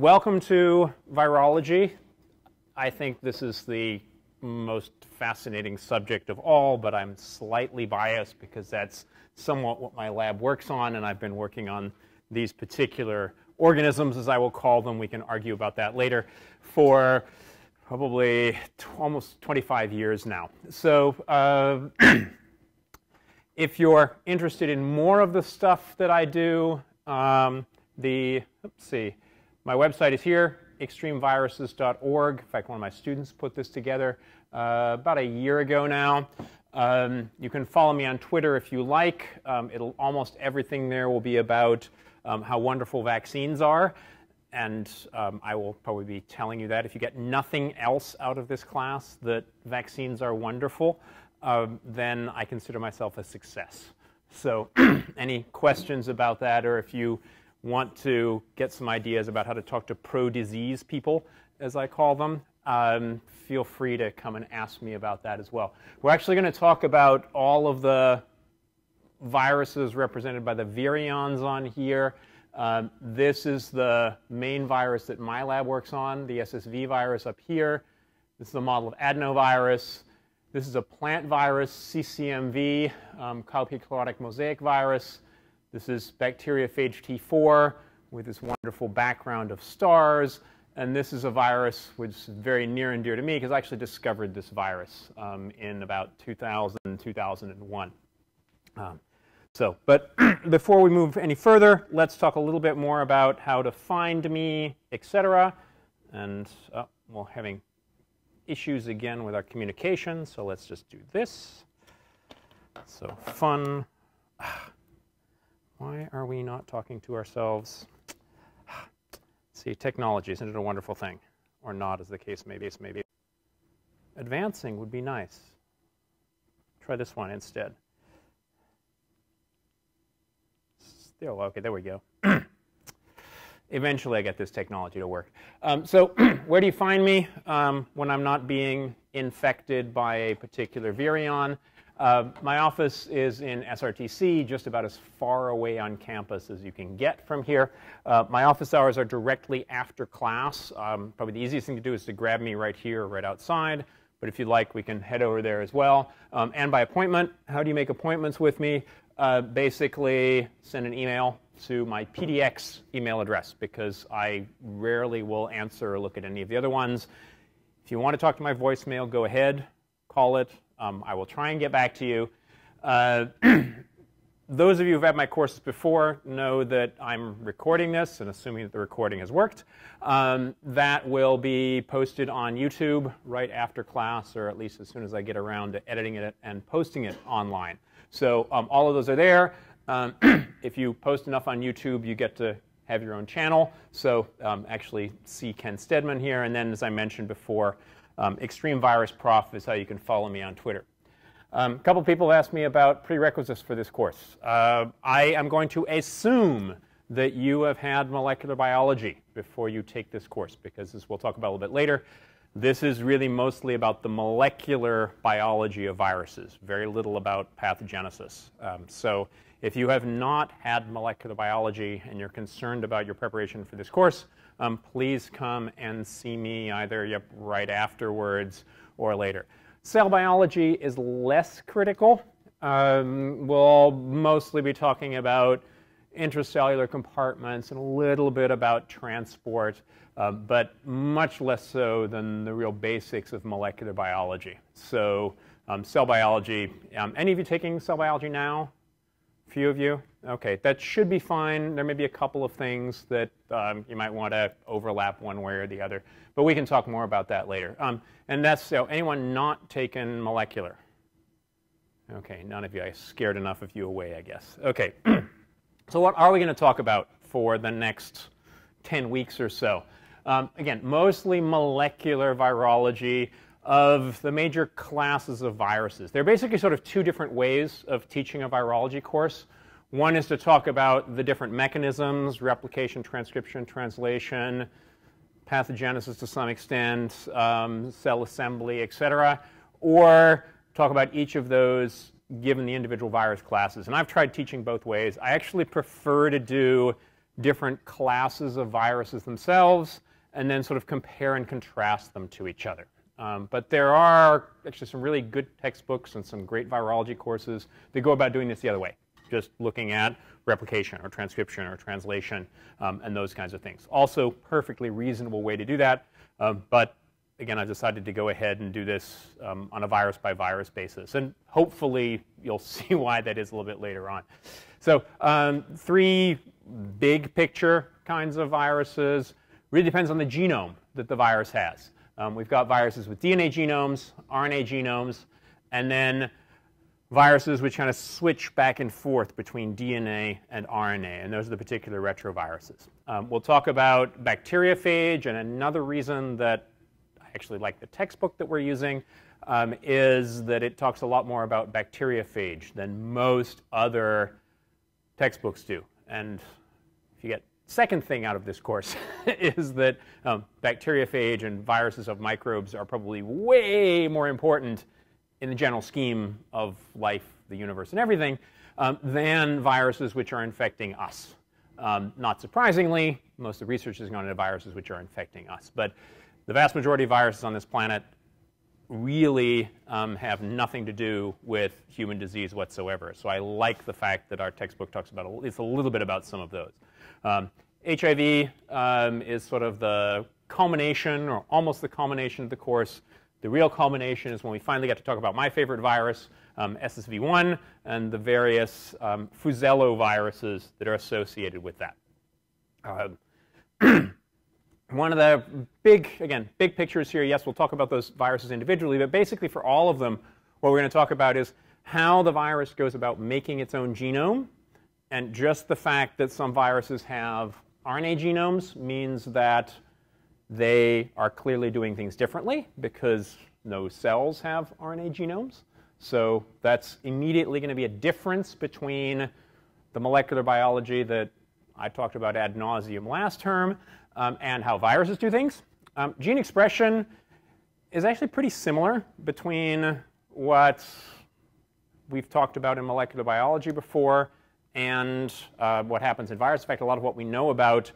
welcome to virology. I think this is the most fascinating subject of all, but I'm slightly biased because that's somewhat what my lab works on, and I've been working on these particular organisms, as I will call them. We can argue about that later, for probably almost 25 years now. So uh, if you're interested in more of the stuff that I do, um, the, let's see, my website is here, extremeviruses.org. In fact, one of my students put this together uh, about a year ago now. Um, you can follow me on Twitter if you like. Um, it'll almost everything there will be about um, how wonderful vaccines are, and um, I will probably be telling you that. If you get nothing else out of this class, that vaccines are wonderful, um, then I consider myself a success. So, any questions about that, or if you want to get some ideas about how to talk to pro-disease people, as I call them, um, feel free to come and ask me about that as well. We're actually going to talk about all of the viruses represented by the virions on here. Um, this is the main virus that my lab works on, the SSV virus up here. This is a model of adenovirus. This is a plant virus, CCMV, um, chlorotic mosaic virus. This is bacteriophage T4 with this wonderful background of stars. And this is a virus which is very near and dear to me because I actually discovered this virus um, in about 2000, 2001. Um, so, but before we move any further, let's talk a little bit more about how to find me, etc. And oh, we're having issues again with our communication, so let's just do this. So fun. Why are we not talking to ourselves? See, technology, isn't it a wonderful thing? Or not, as the case may be. Maybe advancing would be nice. Try this one instead. Still, okay, there we go. Eventually, I get this technology to work. Um, so, where do you find me um, when I'm not being infected by a particular virion? Uh, my office is in SRTC, just about as far away on campus as you can get from here. Uh, my office hours are directly after class. Um, probably the easiest thing to do is to grab me right here, right outside. But if you'd like, we can head over there as well. Um, and by appointment, how do you make appointments with me? Uh, basically, send an email to my PDX email address because I rarely will answer or look at any of the other ones. If you want to talk to my voicemail, go ahead, call it. Um, I will try and get back to you. Uh, those of you who've had my courses before know that I'm recording this, and assuming that the recording has worked, um, that will be posted on YouTube right after class, or at least as soon as I get around to editing it and posting it online. So um, all of those are there. Um, if you post enough on YouTube, you get to have your own channel. So um, actually see Ken Stedman here, and then as I mentioned before, um, Extreme Virus Prof is how you can follow me on Twitter. Um, a couple people asked me about prerequisites for this course. Uh, I am going to assume that you have had molecular biology before you take this course, because as we'll talk about a little bit later, this is really mostly about the molecular biology of viruses, very little about pathogenesis. Um, so if you have not had molecular biology and you're concerned about your preparation for this course, um, please come and see me either yep, right afterwards or later. Cell biology is less critical. Um, we'll mostly be talking about intracellular compartments and a little bit about transport, uh, but much less so than the real basics of molecular biology. So um, cell biology, um, any of you taking cell biology now? Few of you? Okay, that should be fine. There may be a couple of things that um, you might want to overlap one way or the other, but we can talk more about that later. Um, and that's so anyone not taken molecular. Okay, none of you. I scared enough of you away, I guess. Okay, so what are we going to talk about for the next 10 weeks or so? Um, again, mostly molecular virology of the major classes of viruses. There are basically sort of two different ways of teaching a virology course. One is to talk about the different mechanisms, replication, transcription, translation, pathogenesis to some extent, um, cell assembly, et cetera, or talk about each of those given the individual virus classes. And I've tried teaching both ways. I actually prefer to do different classes of viruses themselves, and then sort of compare and contrast them to each other. Um, but there are actually some really good textbooks and some great virology courses that go about doing this the other way, just looking at replication or transcription or translation um, and those kinds of things. Also, perfectly reasonable way to do that, um, but again, I decided to go ahead and do this um, on a virus by virus basis. And hopefully, you'll see why that is a little bit later on. So, um, three big picture kinds of viruses really depends on the genome that the virus has. Um, we've got viruses with DNA genomes, RNA genomes, and then viruses which kind of switch back and forth between DNA and RNA, and those are the particular retroviruses. Um, we'll talk about bacteriophage, and another reason that I actually like the textbook that we're using um, is that it talks a lot more about bacteriophage than most other textbooks do. And if you get Second thing out of this course is that um, bacteriophage and viruses of microbes are probably way more important in the general scheme of life, the universe, and everything um, than viruses which are infecting us. Um, not surprisingly, most of the research is going into viruses which are infecting us. But the vast majority of viruses on this planet really um, have nothing to do with human disease whatsoever. So I like the fact that our textbook talks about at least a little bit about some of those. Um, HIV um, is sort of the culmination, or almost the culmination of the course. The real culmination is when we finally get to talk about my favorite virus, um, SSV1, and the various um, Fusello viruses that are associated with that. Um, one of the big, again, big pictures here, yes, we'll talk about those viruses individually, but basically for all of them, what we're going to talk about is how the virus goes about making its own genome and just the fact that some viruses have RNA genomes means that they are clearly doing things differently because no cells have RNA genomes. So that's immediately going to be a difference between the molecular biology that I talked about ad nauseum last term um, and how viruses do things. Um, gene expression is actually pretty similar between what we've talked about in molecular biology before and uh, what happens in virus. In fact, a lot of what we know about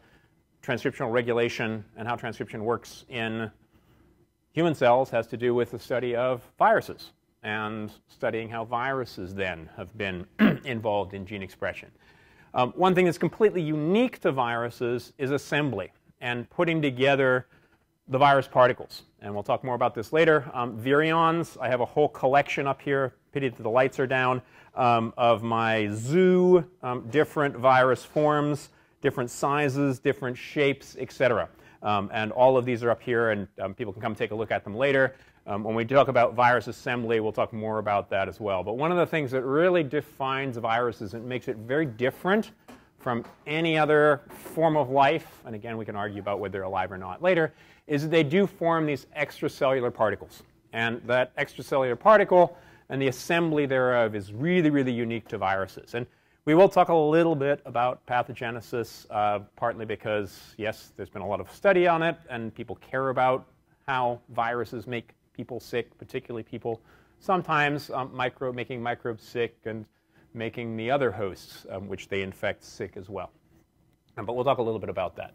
transcriptional regulation and how transcription works in human cells has to do with the study of viruses and studying how viruses then have been involved in gene expression. Um, one thing that's completely unique to viruses is assembly and putting together the virus particles. And we'll talk more about this later. Um, virions, I have a whole collection up here. Pity that the lights are down um, of my zoo, um, different virus forms, different sizes, different shapes, etc. Um, and all of these are up here, and um, people can come take a look at them later. Um, when we talk about virus assembly, we'll talk more about that as well. But one of the things that really defines viruses and makes it very different from any other form of life, and again, we can argue about whether they're alive or not later, is that they do form these extracellular particles. And that extracellular particle and the assembly thereof is really, really unique to viruses. And we will talk a little bit about pathogenesis, uh, partly because, yes, there's been a lot of study on it, and people care about how viruses make people sick, particularly people sometimes um, micro, making microbes sick and making the other hosts, um, which they infect, sick as well. Um, but we'll talk a little bit about that.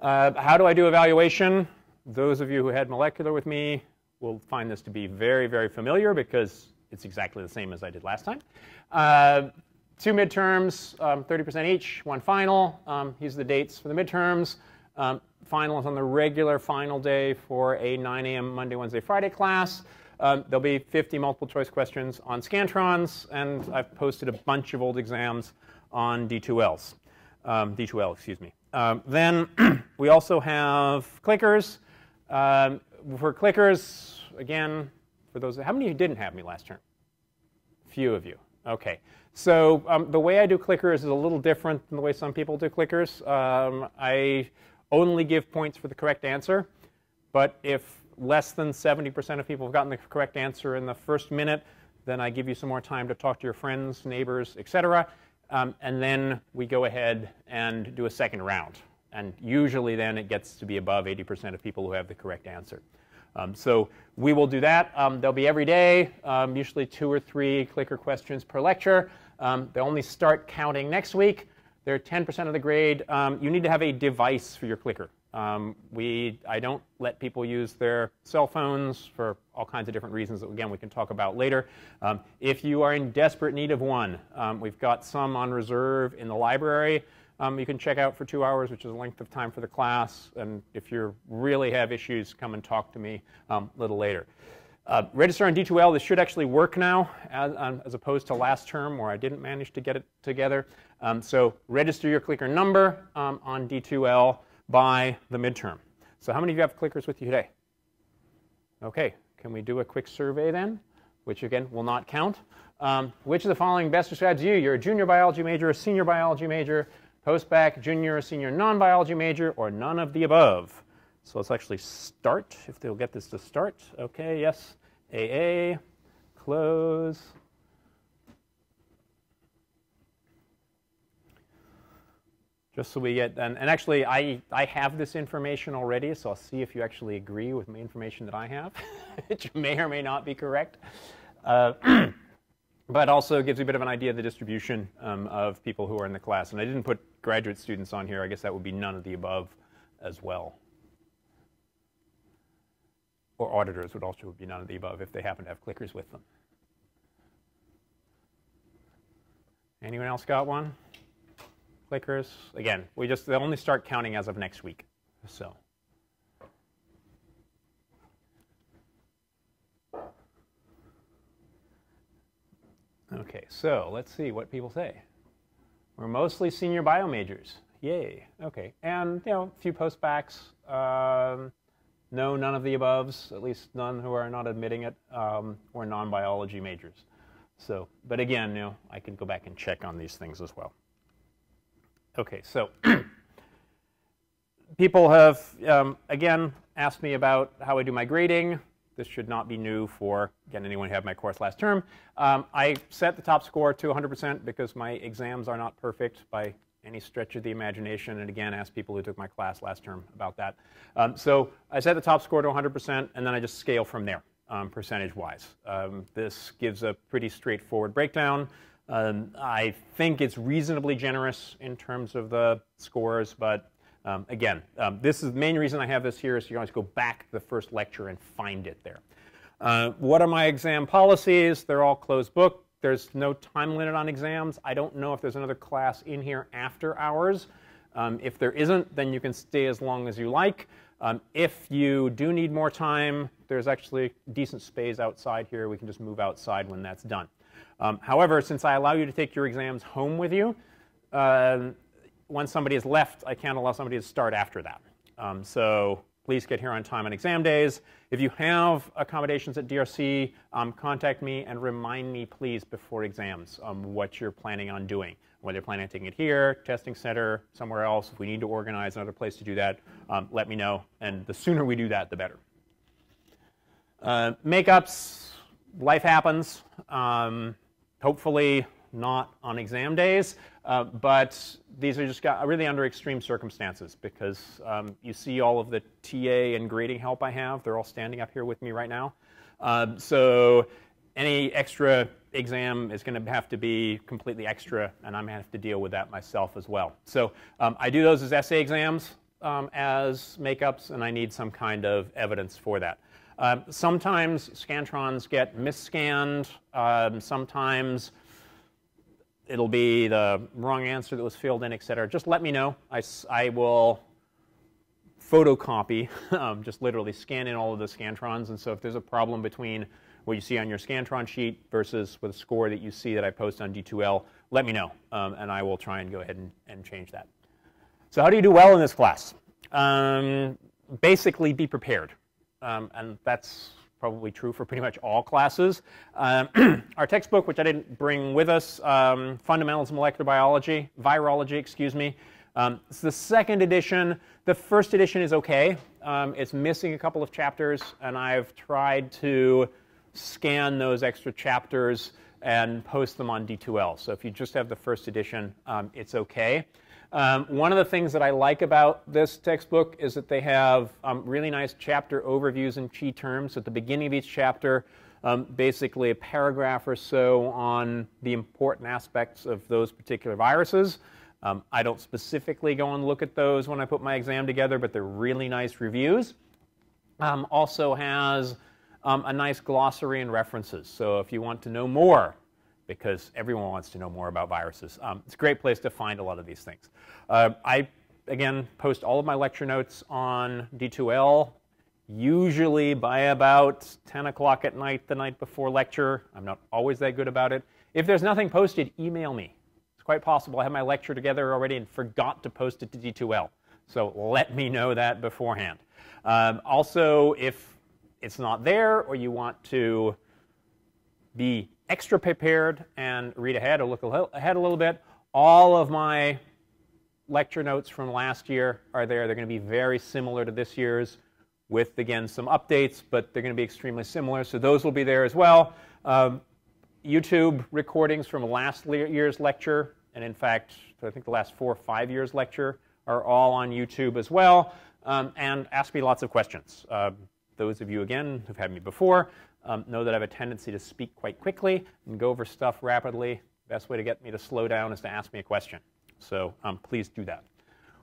Uh, how do I do evaluation? Those of you who had molecular with me will find this to be very, very familiar because it's exactly the same as I did last time. Uh, two midterms, um, 30% each, one final. Um, here's the dates for the midterms. Um, final is on the regular final day for a 9 a.m. Monday, Wednesday, Friday class. Um, there'll be 50 multiple choice questions on Scantrons, and I've posted a bunch of old exams on D2Ls. Um, D2L, excuse me. Um, then we also have clickers. for clickers, again, for those, how many of you didn't have me last term? Few of you. Okay. So um, the way I do clickers is a little different than the way some people do clickers. Um, I only give points for the correct answer, but if less than 70% of people have gotten the correct answer in the first minute, then I give you some more time to talk to your friends, neighbors, etc. Um, and then we go ahead and do a second round. And usually then it gets to be above 80% of people who have the correct answer. Um, so we will do that. Um, they'll be every day, um, usually two or three clicker questions per lecture. Um, they only start counting next week. they're 10% of the grade. Um, you need to have a device for your clicker. Um, we, I don't let people use their cell phones for all kinds of different reasons that, again, we can talk about later. If you are in desperate need of one, we've got some on reserve in the library. Um, you can check out for two hours, which is the length of time for the class. And if you really have issues, come and talk to me um, a little later. Uh, register on D2L, this should actually work now as, um, as, opposed to last term where I didn't manage to get it together. Um, so register your clicker number um, on D2L by the midterm. So how many of you have clickers with you today? Okay, can we do a quick survey then? Which again will not count. Um, which of the following best describes you? You're a junior biology major, a senior biology major, post-bac, junior, senior non-biology major, or none of the above. So let's actually start, if they'll get this to start. Okay, yes, AA, close. Just so we get, and, and actually I, I have this information already, so I'll see if you actually agree with the information that I have, which may or may not be correct. Uh, but also gives you a bit of an idea of the distribution um, of people who are in the class. And I didn't put graduate students on here. I guess that would be none of the above as well. Or auditors would also be none of the above if they happen to have clickers with them. Anyone else got one? Clickers? Again, we just they only start counting as of next week. So. Okay, so let's see what people say. We're mostly senior bio majors. Yay. Okay, and you know, a few post-bacs. Um, no, none of the aboves, at least none who are not admitting it, um, or non-biology majors. So, but again, you know, I can go back and check on these things as well. Okay, so people have, um, again, asked me about how I do my grading. This should not be new for, again, anyone who had my course last term. Um, I set the top score to 100% because my exams are not perfect by any stretch of the imagination, and again, ask people who took my class last term about that. Um, so I set the top score to 100%, and then I just scale from there, um, percentage-wise. Um, this gives a pretty straightforward breakdown. Um, I think it's reasonably generous in terms of the scores, but um, again, um, this is the main reason I have this here is you can always go back to the first lecture and find it there. Uh, what are my exam policies? They're all closed book. There's no time limit on exams. I don't know if there's another class in here after hours. Um, if there isn't, then you can stay as long as you like. Um, if you do need more time, there's actually decent space outside here. We can just move outside when that's done. Um, however, since I allow you to take your exams home with you, uh, once somebody has left, I can't allow somebody to start after that. Um, so please get here on time on exam days. If you have accommodations at DRC, um, contact me and remind me, please, before exams um, what you're planning on doing. Whether you're planning on taking it here, testing center, somewhere else. If we need to organize another place to do that, um, let me know. And the sooner we do that, the better. Uh, makeups, life happens. Um, hopefully not on exam days. Uh, but these are just got, really under extreme circumstances because um, you see all of the TA and grading help I have. They're all standing up here with me right now. Uh, so any extra exam is going to have to be completely extra, and I'm going to have to deal with that myself as well. So um, I do those as essay exams um, as makeups, and I need some kind of evidence for that. Um, sometimes scantrons get misscanned. Um, sometimes it'll be the wrong answer that was filled in, et cetera. Just let me know. I, I will photocopy, um, just literally scan in all of the scantrons. And so if there's a problem between what you see on your scantron sheet versus with a score that you see that I post on D2L, let me know, um, and I will try and go ahead and, and, change that. So how do you do well in this class? Um, basically, be prepared. Um, and that's probably true for pretty much all classes. Um, our textbook, which I didn't bring with us, um, Fundamentals of Molecular Biology, Virology, excuse me. Um, it's the second edition. The first edition is okay. Um, it's missing a couple of chapters, and I've tried to scan those extra chapters and post them on D2L. So if you just have the first edition, um, it's okay. Um, one of the things that I like about this textbook is that they have um, really nice chapter overviews and key terms. At the beginning of each chapter, um, basically a paragraph or so on the important aspects of those particular viruses. Um, I don't specifically go and look at those when I put my exam together, but they're really nice reviews. Um, also has um, a nice glossary and references. So if you want to know more, because everyone wants to know more about viruses, um, it's a great place to find a lot of these things. Uh, I, again, post all of my lecture notes on D2L, usually by about 10 o'clock at night the night before lecture. I'm not always that good about it. If there's nothing posted, email me. It's quite possible I have my lecture together already and forgot to post it to D2L. So let me know that beforehand. Um, also, if it's not there or you want to be extra prepared and read ahead or look ahead a little bit, all of my lecture notes from last year are there. They're going to be very similar to this year's with, again, some updates, but they're going to be extremely similar. So those will be there as well. Um, YouTube recordings from last year's lecture, and in fact, I think the last four or five years' lecture are all on YouTube as well. Um, and ask me lots of questions. Uh, those of you, again, who've had me before, um, know that I have a tendency to speak quite quickly and go over stuff rapidly. Best way to get me to slow down is to ask me a question. So um, please do that.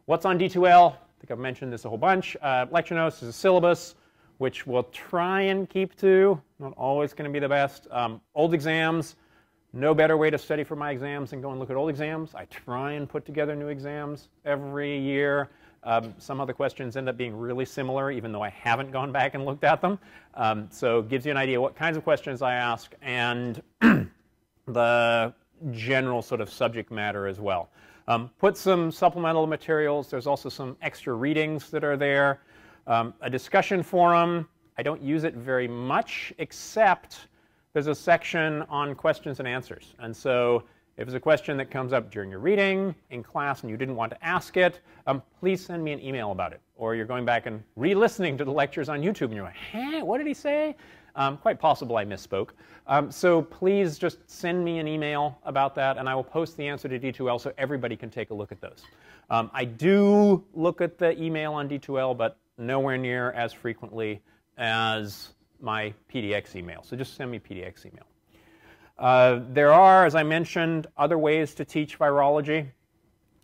What's on D2L? I think I've mentioned this a whole bunch. Uh, lecture notes is a syllabus, which we'll try and keep to. Not always going to be the best. Um, old exams, no better way to study for my exams than go and look at old exams. I try and put together new exams every year. Um, some of the questions end up being really similar, even though I haven't gone back and looked at them. Um, so it gives you an idea what kinds of questions I ask and the general sort of subject matter as well. Um, put some supplemental materials. There's also some extra readings that are there. Um, a discussion forum. I don't use it very much, except there's a section on questions and answers. And so if it's a question that comes up during your reading in class and you didn't want to ask it, um, please send me an email about it. Or you're going back and re-listening to the lectures on YouTube and you're like, huh, what did he say? Um, quite possible I misspoke. Um, so please just send me an email about that and I will post the answer to D2L so everybody can take a look at those. Um, I do look at the email on D2L, but nowhere near as frequently as my PDX email. So just send me PDX email. Uh, there are, as I mentioned, other ways to teach virology.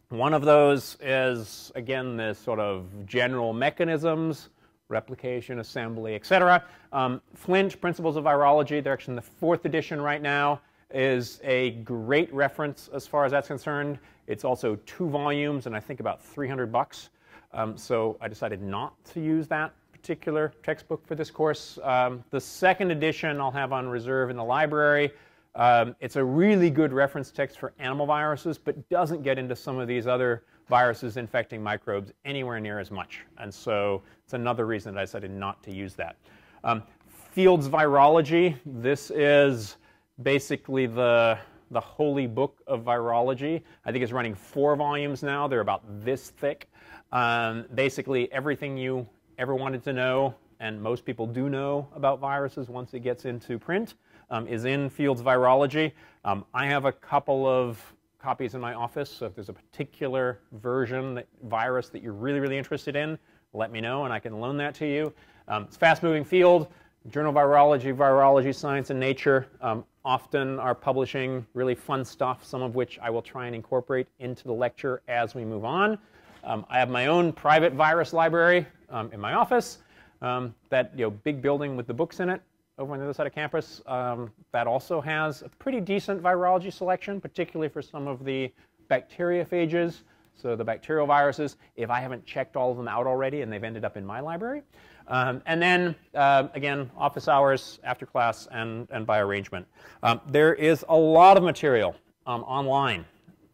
One of those is, again, this sort of general mechanisms, replication, assembly, etc. Um, Flint, Principles of Virology, they're actually in the fourth edition right now, is a great reference as far as that's concerned. It's also two volumes and I think about 300 bucks. Um, so I decided not to use that particular textbook for this course. Um, the second edition I'll have on reserve in the library. Um, it's a really good reference text for animal viruses, but doesn't get into some of these other viruses infecting microbes anywhere near as much. And so it's another reason that I decided not to use that. Um, Fields Virology, this is basically the, the holy book of virology. I think it's running four volumes now. They're about this thick. Um, basically, everything you ever wanted to know, and most people do know about viruses once it gets into print um, is in Fields Virology. Um, I have a couple of copies in my office, so if there's a particular version, that, virus that you're really, really interested in, let me know and I can loan that to you. Um, it's a fast-moving field. Journal Virology, Virology Science and Nature um, often are publishing really fun stuff, some of which I will try and incorporate into the lecture as we move on. Um, I have my own private virus library um, in my office. Um, that you know, big building with the books in it over on the other side of campus um, that also has a pretty decent virology selection, particularly for some of the bacteriophages, so the bacterial viruses, if I haven't checked all of them out already and they've ended up in my library. Um, and then, uh, again, office hours, after class, and, and by arrangement. Um, there is a lot of material um, online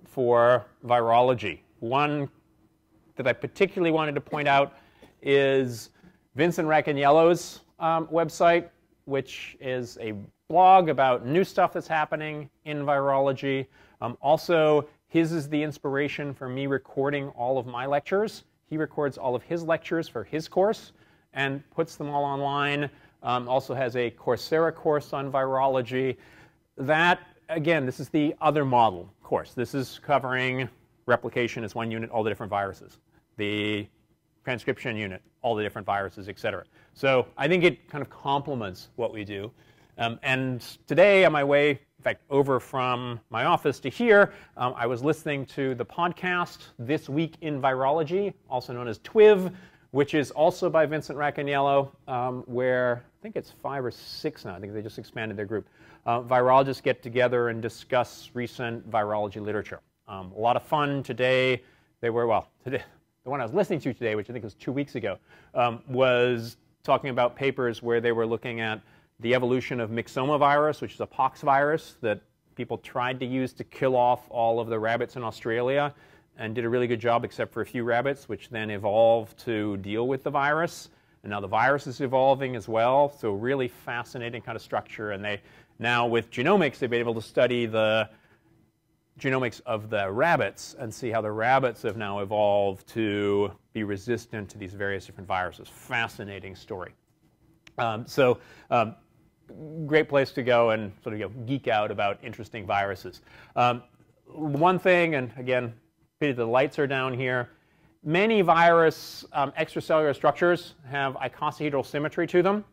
for virology. One that I particularly wanted to point out is Vincent Racaniello's um, website which is a blog about new stuff that's happening in virology. Um, also, his is the inspiration for me recording all of my lectures. He records all of his lectures for his course and puts them all online. Um, also has a Coursera course on virology. That, again, this is the other model course. This is covering replication as one unit, all the different viruses. The transcription unit, all the different viruses, et cetera. So I think it kind of complements what we do. Um, and today, on my way, in fact, over from my office to here, um, I was listening to the podcast This Week in Virology, also known as TWIV, which is also by Vincent Racaniello, um, where I think it's five or six now. I think they just expanded their group. Uh, virologists get together and discuss recent virology literature. Um, a lot of fun today. They were, well, today, the one I was listening to today, which I think was two weeks ago, um, was talking about papers where they were looking at the evolution of myxoma virus, which is a pox virus that people tried to use to kill off all of the rabbits in Australia and did a really good job except for a few rabbits, which then evolved to deal with the virus. And now the virus is evolving as well, so really fascinating kind of structure. And they now with genomics, they've been able to study the genomics of the rabbits and see how the rabbits have now evolved to be resistant to these various different viruses. Fascinating story. Um, so um, great place to go and sort of you know, geek out about interesting viruses. Um, one thing, and again, the lights are down here. Many virus um, extracellular structures have icosahedral symmetry to them,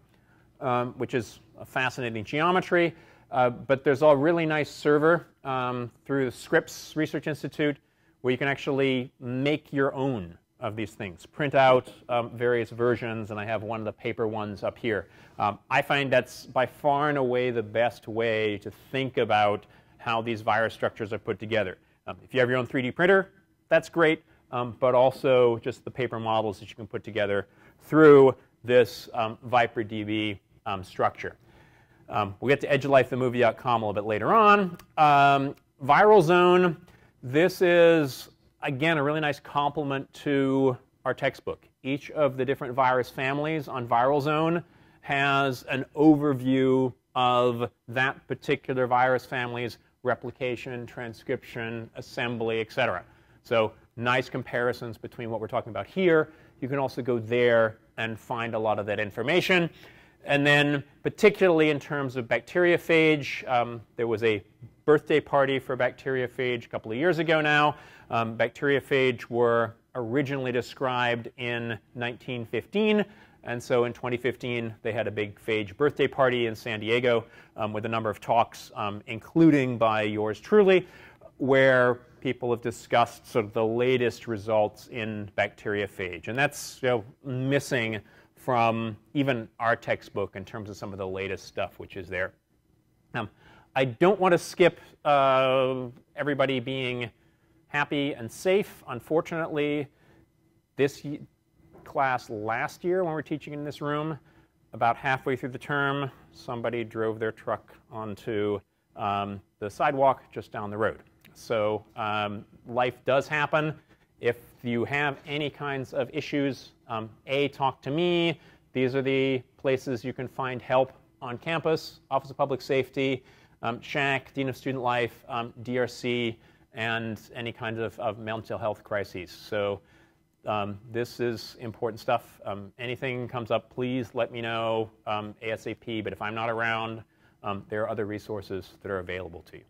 um, which is a fascinating geometry. Uh, but there's a really nice server um, through the Scripps Research Institute where you can actually make your own of these things, print out um, various versions, and I have one of the paper ones up here. Um, I find that's by far and away the best way to think about how these virus structures are put together. Um, if you have your own 3D printer, that's great, um, but also just the paper models that you can put together through this um, ViperDB um, structure. Um, we'll get to edgeoflifethemovie.com a little bit later on. Um, Viral Zone, this is, again, a really nice complement to our textbook. Each of the different virus families on Viral Zone has an overview of that particular virus family's replication, transcription, assembly, etc. So nice comparisons between what we're talking about here. You can also go there and find a lot of that information. And then, particularly in terms of bacteriophage, um, there was a birthday party for bacteriophage a couple of years ago now. Um, bacteriophage were originally described in 1915. And so in 2015, they had a big phage birthday party in San Diego um, with a number of talks, um, including by yours truly, where people have discussed sort of the latest results in bacteriophage. And that's you know, missing from even our textbook in terms of some of the latest stuff which is there. Um, I don't want to skip uh, everybody being happy and safe. Unfortunately, this class last year when we were teaching in this room, about halfway through the term, somebody drove their truck onto um, the sidewalk just down the road. So um, life does happen. If you have any kinds of issues, um, A, talk to me. These are the places you can find help on campus, Office of Public Safety, um, Dean of Student Life, um, DRC, and any kind of, of mental health crises. So um, this is important stuff. Um, anything comes up, please let me know um, ASAP. But if I'm not around, um, there are other resources that are available to you.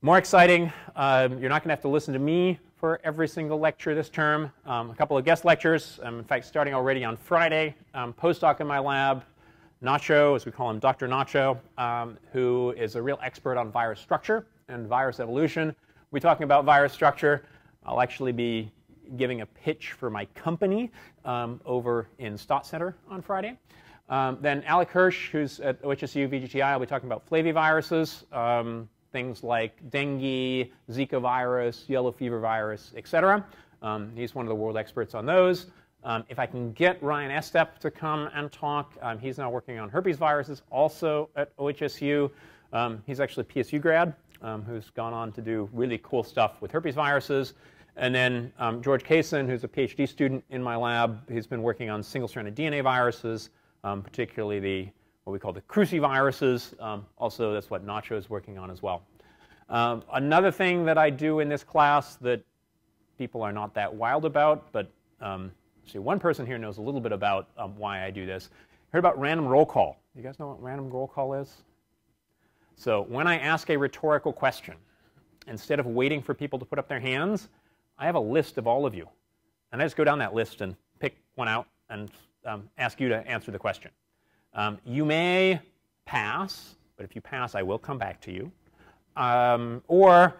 More exciting, you're not going to have to listen to me for every single lecture this term. Um, a couple of guest lectures, um, in fact, starting already on Friday. Um, postdoc in my lab, Nacho, as we call him, Dr. Nacho, um, who is a real expert on virus structure and virus evolution. We're talking about virus structure. I'll actually be giving a pitch for my company um, over in Stott Center on Friday. then Alec Hirsch, who's at OHSU VGTI, will be talking about flaviviruses things like dengue, Zika virus, yellow fever virus, etc. Um, he's one of the world experts on those. Um, if I can get Ryan Estep to come and talk, um, he's now working on herpes viruses, also at OHSU. Um, he's actually a PSU grad um, who's gone on to do really cool stuff with herpes viruses. And then um, George Kaysen, who's a PhD student in my lab, he's been working on single-stranded DNA viruses, particularly the what we call the cruciviruses. Um, also, that's what Nacho is working on as well. Um, another thing that I do in this class that people are not that wild about, but um, see, one person here knows a little bit about um, why I do this. Heard about random roll call. You guys know what random roll call is? So when I ask a rhetorical question, instead of waiting for people to put up their hands, I have a list of all of you. And I just go down that list and pick one out and um, ask you to answer the question. Um, you may pass, but if you pass, I will come back to you. Um, or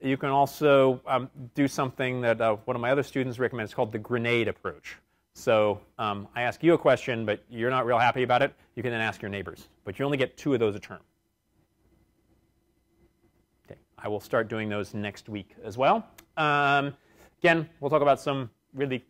you can also um, do something that uh, one of my other students recommends. It's called the grenade approach. So um, I ask you a question, but you're not real happy about it. You can then ask your neighbors. But you only get two of those a term. Okay, I will start doing those next week as well. Um, again, we'll talk about some really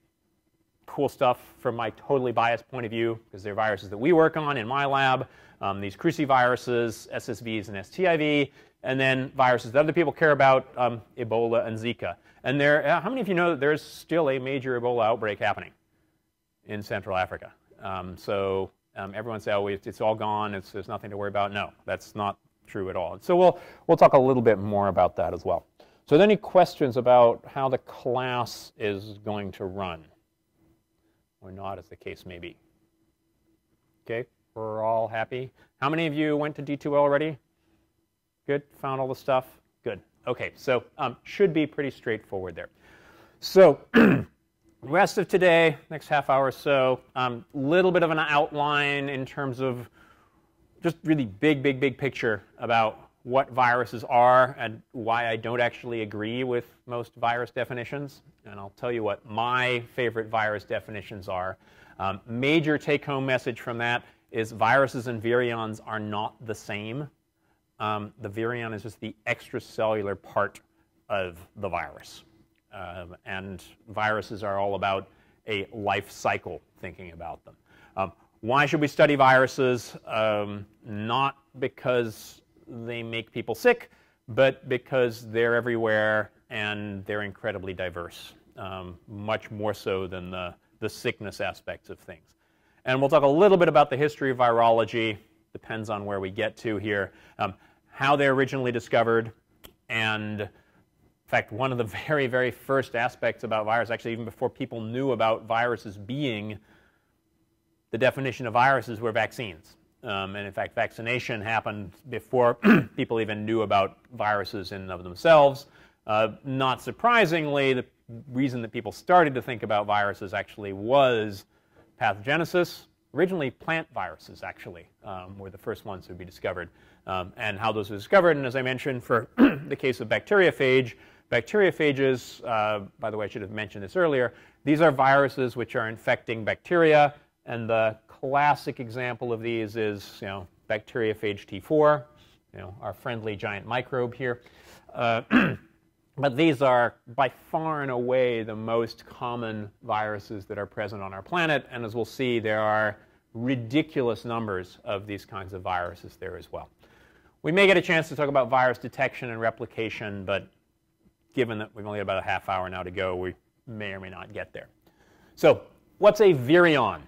cool stuff from my totally biased point of view, because they're viruses that we work on in my lab. Um, these cruciviruses, SSVs, and STIV, and then viruses that other people care about, um, Ebola and Zika. And there, uh, how many of you know that there's still a major Ebola outbreak happening in Central Africa? Um, so um, everyone say, oh, it's all gone, it's, there's nothing to worry about. No, that's not true at all. So we'll, we'll talk a little bit more about that as well. So are there any questions about how the class is going to run? Or not, as the case may be. Okay, we're all happy. How many of you went to D2L already? Good, found all the stuff? Good. Okay, so um, should be pretty straightforward there. So rest of today, next half hour or so, a um, little bit of an outline in terms of just really big, big, big picture about what viruses are and why I don't actually agree with most virus definitions. And I'll tell you what my favorite virus definitions are. Um, major take-home message from that is viruses and virions are not the same. Um, the virion is just the extracellular part of the virus. Um, and viruses are all about a life cycle thinking about them. Um, why should we study viruses? Um, not because they make people sick, but because they're everywhere and they're incredibly diverse, um, much more so than the, the sickness aspects of things. And we'll talk a little bit about the history of virology, depends on where we get to here, um, how they originally discovered, and in fact, one of the very, very first aspects about virus, actually even before people knew about viruses being the definition of viruses were vaccines. Um, and in fact, vaccination happened before people even knew about viruses in and of themselves. Uh, not surprisingly, the reason that people started to think about viruses actually was pathogenesis. Originally, plant viruses actually um, were the first ones to be discovered, um, and how those were discovered. And as I mentioned, for the case of bacteriophage, bacteriophages, uh, by the way, I should have mentioned this earlier, these are viruses which are infecting bacteria, and the classic example of these is, you know, bacteriophage T4, you know, our friendly giant microbe here. Uh, but these are by far and away the most common viruses that are present on our planet. And as we'll see, there are ridiculous numbers of these kinds of viruses there as well. We may get a chance to talk about virus detection and replication, but given that we've only got about a half hour now to go, we may or may not get there. So what's a virion?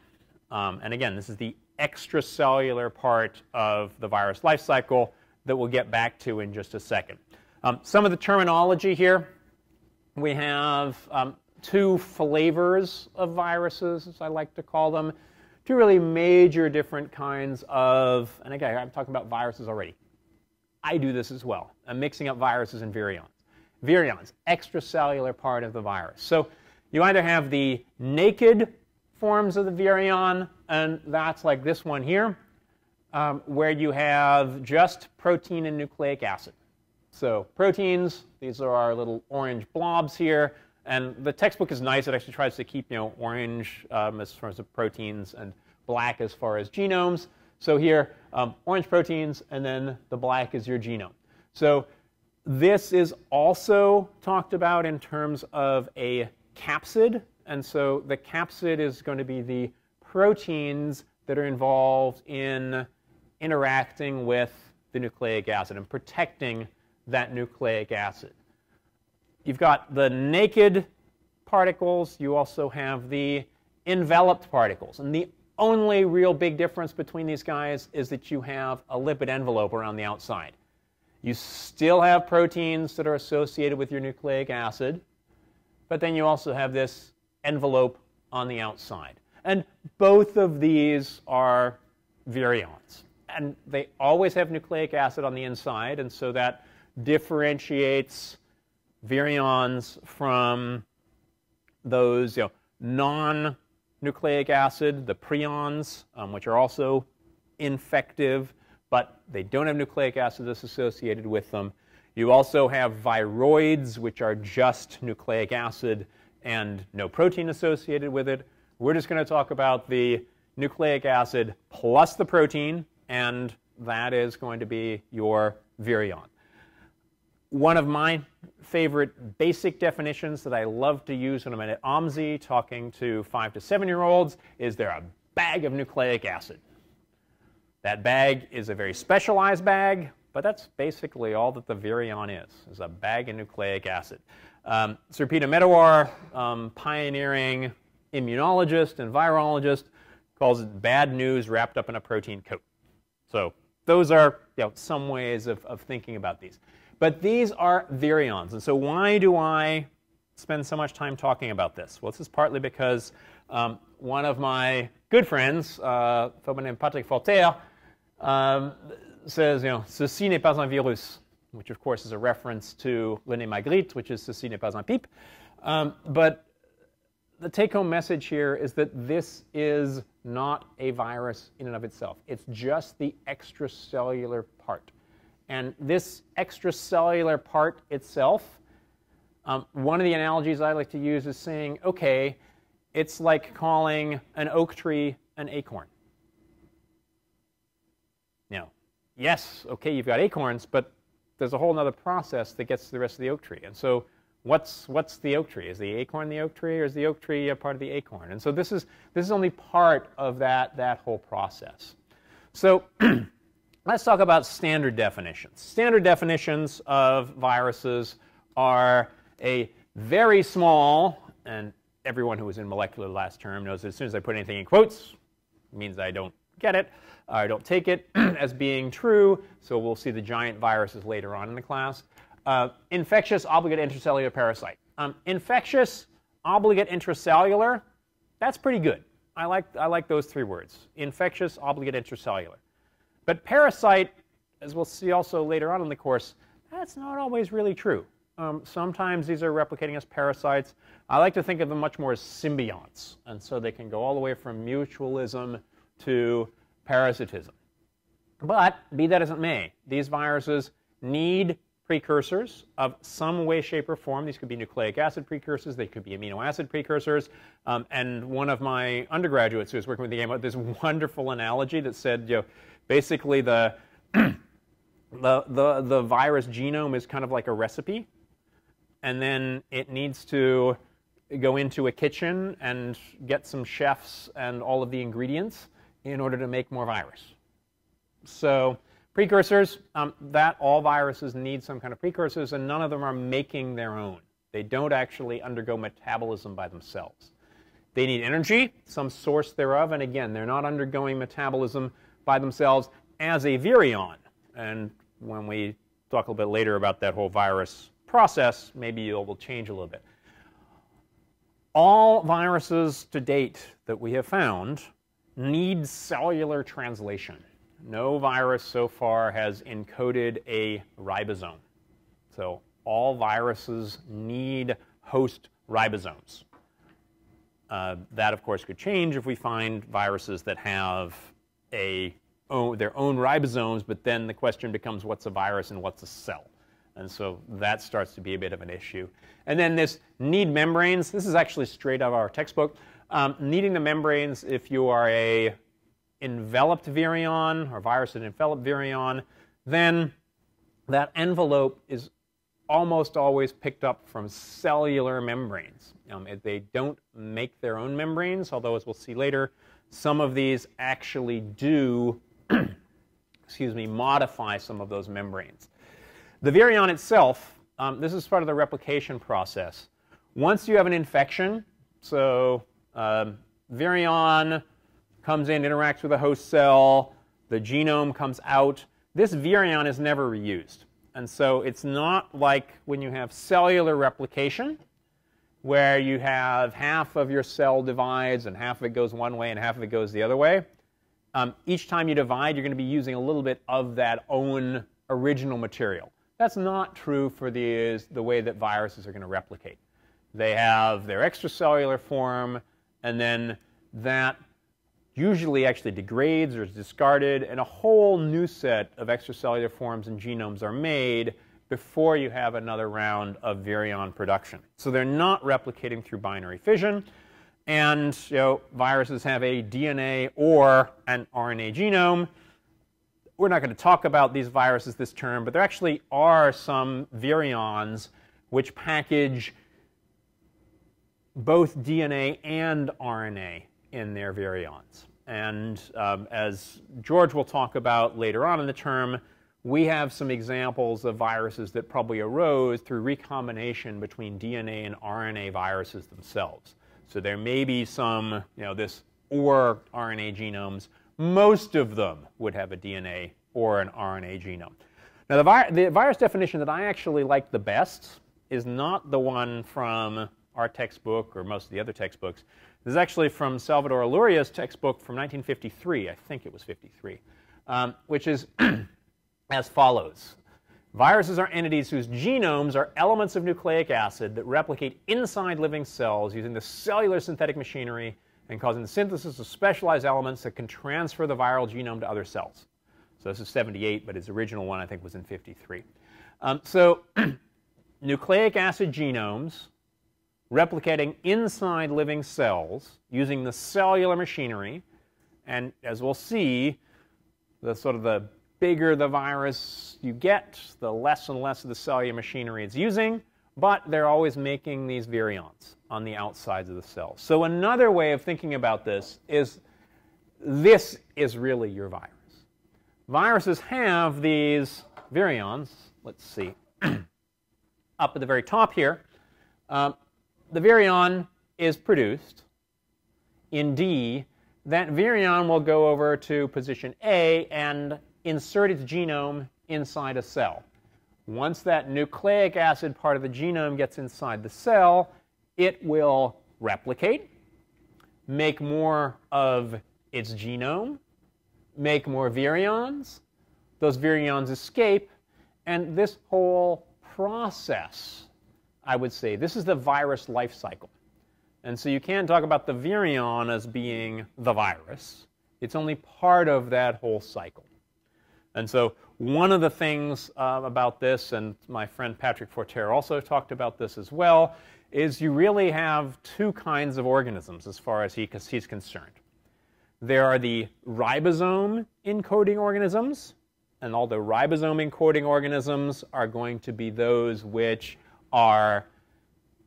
Um, and again, this is the extracellular part of the virus life cycle that we'll get back to in just a second. Um, some of the terminology here, we have um, two flavors of viruses, as I like to call them, two really major different kinds of, and again, I'm talking about viruses already. I do this as well. I'm mixing up viruses and virions. Virions, extracellular part of the virus. So you either have the naked forms of the virion, and that's like this one here, um, where you have just protein and nucleic acid. So proteins, these are our little orange blobs here, and the textbook is nice. It actually tries to keep you know orange um, as far as proteins and black as far as genomes. So here, um, orange proteins, and then the black is your genome. So this is also talked about in terms of a capsid, and so the capsid is going to be the proteins that are involved in interacting with the nucleic acid and protecting that nucleic acid. You've got the naked particles. You also have the enveloped particles. And the only real big difference between these guys is that you have a lipid envelope around the outside. You still have proteins that are associated with your nucleic acid, but then you also have this envelope on the outside. And both of these are virions. And they always have nucleic acid on the inside, and so that differentiates virions from those you know, non-nucleic acid, the prions, um, which are also infective, but they don't have nucleic acid that's associated with them. You also have viroids, which are just nucleic acid and no protein associated with it. We're just going to talk about the nucleic acid plus the protein, and that is going to be your virion. One of my favorite basic definitions that I love to use when I'm at OMSI talking to five to seven year olds is they're a bag of nucleic acid. That bag is a very specialized bag, but that's basically all that the virion is, is a bag of nucleic acid. Um, Sir Peter Medawar, um, pioneering immunologist and virologist, calls it bad news wrapped up in a protein coat. So those are you know, some ways of, of thinking about these. But these are virions. And so why do I spend so much time talking about this? Well, this is partly because um, one of my good friends, uh, a fellow named Patrick Forterre, um, says, you know, ceci n'est pas un virus, which of course is a reference to René Magritte, which is ceci n'est pas un pipe. Um, but the take-home message here is that this is not a virus in and of itself. It's just the extracellular part. And this extracellular part itself, um, one of the analogies I like to use is saying, okay, it's like calling an oak tree an acorn. Now, yes, okay, you've got acorns, but there's a whole other process that gets to the rest of the oak tree. And so what's, what's the oak tree? Is the acorn the oak tree, or is the oak tree a part of the acorn? And so this is, this is only part of that, that whole process. So let's talk about standard definitions. Standard definitions of viruses are a very small, and everyone who was in molecular last term knows that as soon as I put anything in quotes, it means I don't get it. I don't take it as being true, so we'll see the giant viruses later on in the class. Uh, infectious obligate intracellular parasite. Um, infectious obligate intracellular, that's pretty good. I like, I like those three words. Infectious obligate intracellular. But parasite, as we'll see also later on in the course, that's not always really true. Um, sometimes these are replicating as parasites. I like to think of them much more as symbionts. And so they can go all the way from mutualism to parasitism. But be that as it may, these viruses need precursors of some way, shape, or form. These could be nucleic acid precursors. They could be amino acid precursors. Um, and one of my undergraduates who was working with me up with this wonderful analogy that said, you know, basically the, the, the, the virus genome is kind of like a recipe. And then it needs to go into a kitchen and get some chefs and all of the ingredients in order to make more virus. So Precursors, um, that all viruses need some kind of precursors, and none of them are making their own. They don't actually undergo metabolism by themselves. They need energy, some source thereof, and again, they're not undergoing metabolism by themselves as a virion. And when we talk a little bit later about that whole virus process, maybe it will change a little bit. All viruses to date that we have found need cellular translation no virus so far has encoded a ribosome. So all viruses need host ribosomes. Uh, that, of course, could change if we find viruses that have a, their own ribosomes, but then the question becomes what's a virus and what's a cell? And so that starts to be a bit of an issue. And then this need membranes. This is actually straight out of our textbook. Um, needing the membranes if you are a enveloped virion or virus that enveloped virion, then that envelope is almost always picked up from cellular membranes. Um, they don't make their own membranes, although as we'll see later, some of these actually do, excuse me, modify some of those membranes. The virion itself, um, this is part of the replication process. Once you have an infection, so um, virion comes in, interacts with a host cell, the genome comes out. This virion is never reused. And so it's not like when you have cellular replication, where you have half of your cell divides and half of it goes one way and half of it goes the other way. Um, each time you divide, you're going to be using a little bit of that own original material. That's not true for the, the way that viruses are going to replicate. They have their extracellular form, and then that usually actually degrades or is discarded, and a whole new set of extracellular forms and genomes are made before you have another round of virion production. So they're not replicating through binary fission. And you know, viruses have a DNA or an RNA genome. We're not going to talk about these viruses this term, but there actually are some virions which package both DNA and RNA in their virions. And um, as George will talk about later on in the term, we have some examples of viruses that probably arose through recombination between DNA and RNA viruses themselves. So there may be some, you know, this or RNA genomes. Most of them would have a DNA or an RNA genome. Now, the, vi the virus definition that I actually like the best is not the one from our textbook or most of the other textbooks. This is actually from Salvador Alluria's textbook from 1953. I think it was 53, um, which is as follows. Viruses are entities whose genomes are elements of nucleic acid that replicate inside living cells using the cellular synthetic machinery and causing the synthesis of specialized elements that can transfer the viral genome to other cells. So this is 78, but his original one I think was in 53. Um, so nucleic acid genomes replicating inside living cells using the cellular machinery. And as we'll see, the sort of the bigger the virus you get, the less and less of the cellular machinery it's using, but they're always making these virions on the outsides of the cells. So another way of thinking about this is this is really your virus. Viruses have these virions. Let's see. Up at the very top here, um, the virion is produced in D. That virion will go over to position A and insert its genome inside a cell. Once that nucleic acid part of the genome gets inside the cell, it will replicate, make more of its genome, make more virions. Those virions escape, and this whole process, I would say, this is the virus life cycle. And so you can't talk about the virion as being the virus. It's only part of that whole cycle. And so one of the things uh, about this, and my friend Patrick Forterre also talked about this as well, is you really have two kinds of organisms as far as he, he's concerned. There are the ribosome encoding organisms, and all the ribosome encoding organisms are going to be those which are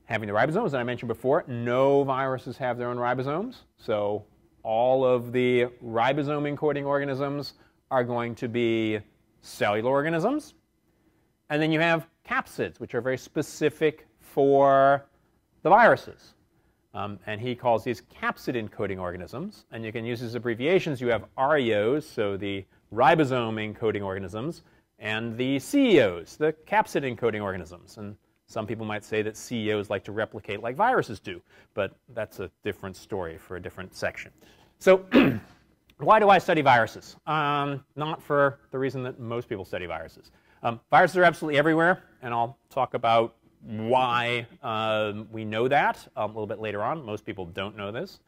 having the ribosomes that I mentioned before. No viruses have their own ribosomes, so all of the ribosome encoding organisms are going to be cellular organisms. And then you have capsids, which are very specific for the viruses. Um, and he calls these capsid encoding organisms. And you can use these abbreviations. You have REOs, so the ribosome encoding organisms, and the CEOs, the capsid encoding organisms. And some people might say that CEOs like to replicate like viruses do, but that's a different story for a different section. So Why do I study viruses? Um, not for the reason that most people study viruses. Um, viruses are absolutely everywhere, and I'll talk about why uh, we know that um, a little bit later on. Most people don't know this.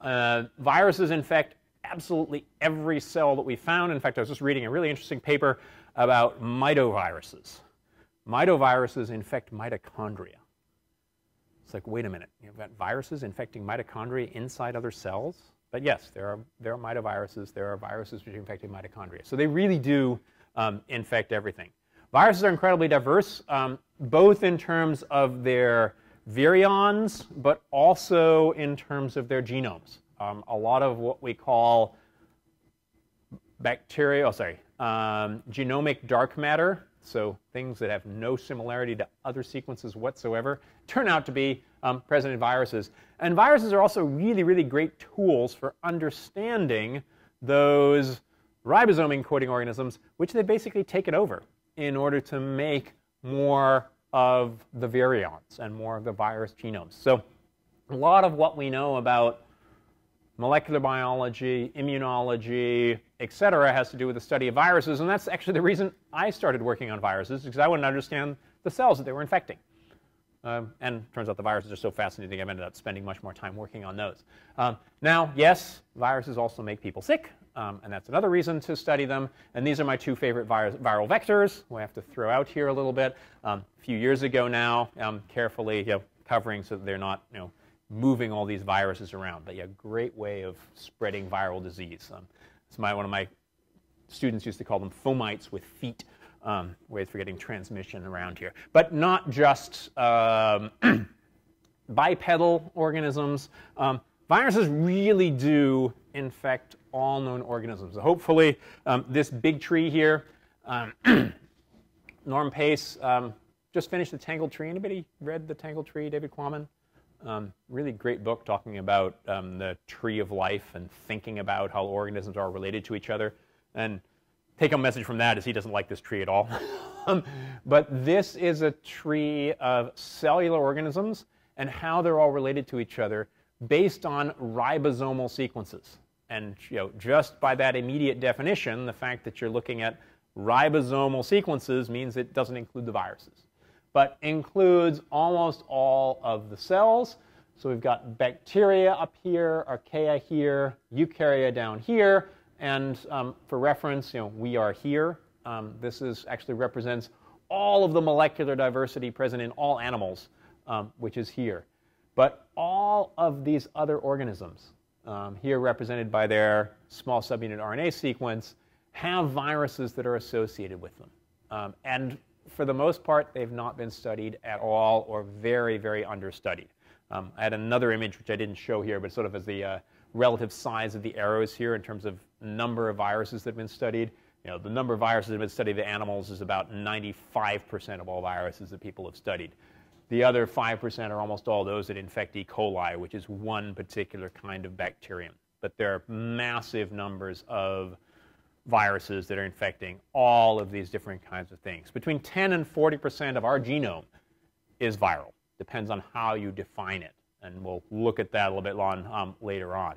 Uh, viruses infect absolutely every cell that we found. In fact, I was just reading a really interesting paper about mitoviruses. Mitoviruses infect mitochondria. It's like, wait a minute, you've got viruses infecting mitochondria inside other cells? But yes, there are, there are mitoviruses. There are viruses which infect mitochondria. So they really do um, infect everything. Viruses are incredibly diverse, um, both in terms of their virions, but also in terms of their genomes. Um, a lot of what we call bacteria, oh sorry, um, genomic dark matter, so things that have no similarity to other sequences whatsoever, turn out to be um, present in viruses. And viruses are also really, really great tools for understanding those ribosome encoding organisms, which they've basically taken over in order to make more of the virions and more of the virus genomes. So a lot of what we know about molecular biology, immunology, et cetera, has to do with the study of viruses. And that's actually the reason I started working on viruses, because I wanted to understand the cells that they were infecting. Um, and turns out the viruses are so fascinating, I've ended up spending much more time working on those. Um, now, yes, viruses also make people sick, um, and that's another reason to study them. And these are my two favorite vir viral vectors. We have to throw out here a little bit. Um, a few years ago now, um, carefully you know, covering so that they're not you know, moving all these viruses around. But yeah, great way of spreading viral disease. Um, my, one of my students used to call them fomites with feet, um, ways for getting transmission around here. But not just um, bipedal organisms. Um, viruses really do infect all known organisms. So hopefully, um, this big tree here, um, Norm Pace um, just finished The Tangled Tree. Anybody read The Tangled Tree, David Quammen? Um, really great book talking about um, the tree of life and thinking about how organisms are related to each other. And take a message from that is he doesn't like this tree at all. um, but this is a tree of cellular organisms and how they're all related to each other based on ribosomal sequences. And you know, just by that immediate definition, the fact that you're looking at ribosomal sequences means it doesn't include the viruses, but includes almost all of the cells. So we've got bacteria up here, archaea here, eukarya down here, and um, for reference, you know, we are here. Um, this is actually represents all of the molecular diversity present in all animals, um, which is here. But all of these other organisms, um, here represented by their small subunit RNA sequence, have viruses that are associated with them. Um, and for the most part, they've not been studied at all or very, very understudied. Um, I had another image which I didn't show here, but sort of as the uh, relative size of the arrows here in terms of number of viruses that have been studied. You know, the number of viruses that have been studied in animals is about 95% of all viruses that people have studied. The other 5% are almost all those that infect E. coli, which is one particular kind of bacterium. But there are massive numbers of viruses that are infecting all of these different kinds of things. Between 10 and 40% of our genome is viral. Depends on how you define it. And we'll look at that a little bit on, um, later on.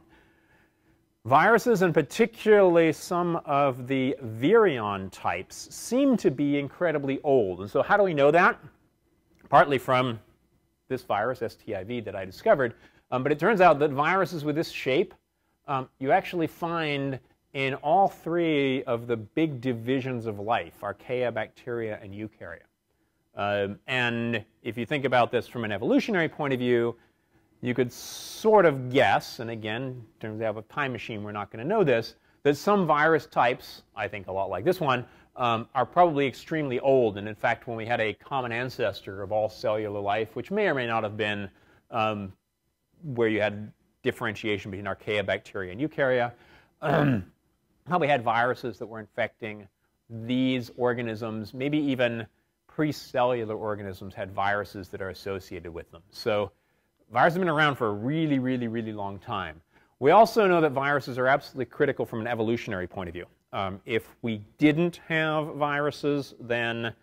Viruses, and particularly some of the virion types, seem to be incredibly old. And so how do we know that? partly from this virus, STIV, that I discovered. Um, but it turns out that viruses with this shape, um, you actually find in all three of the big divisions of life, archaea, bacteria, and eukarya. Um, and if you think about this from an evolutionary point of view, you could sort of guess, and again, in terms of a time machine, we're not going to know this, that some virus types, I think a lot like this one, um, are probably extremely old. And in fact, when we had a common ancestor of all cellular life, which may or may not have been um, where you had differentiation between archaea, bacteria, and eukarya, um, probably had viruses that were infecting these organisms, maybe even pre-cellular organisms had viruses that are associated with them. So viruses have been around for a really, really, really long time. We also know that viruses are absolutely critical from an evolutionary point of view. Um, if we didn't have viruses, then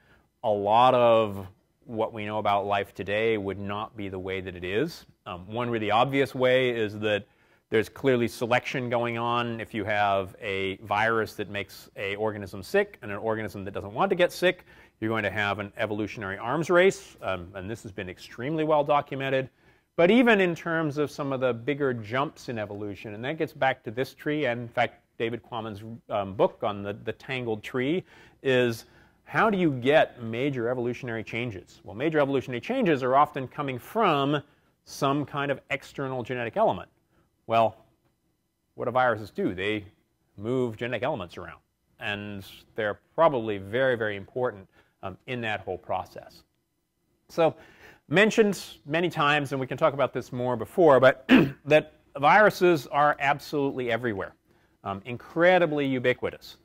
a lot of what we know about life today would not be the way that it is. Um, one really obvious way is that there's clearly selection going on if you have a virus that makes a organism sick and an organism that doesn't want to get sick you're going to have an evolutionary arms race um, and this has been extremely well documented but even in terms of some of the bigger jumps in evolution and that gets back to this tree and in fact David Quammen's um, book on the, the tangled tree is how do you get major evolutionary changes? Well, major evolutionary changes are often coming from some kind of external genetic element. Well, what do viruses do? They move genetic elements around. And they're probably very, very important um, in that whole process. So, mentioned many times, and we can talk about this more before, but that viruses are absolutely everywhere um, incredibly ubiquitous.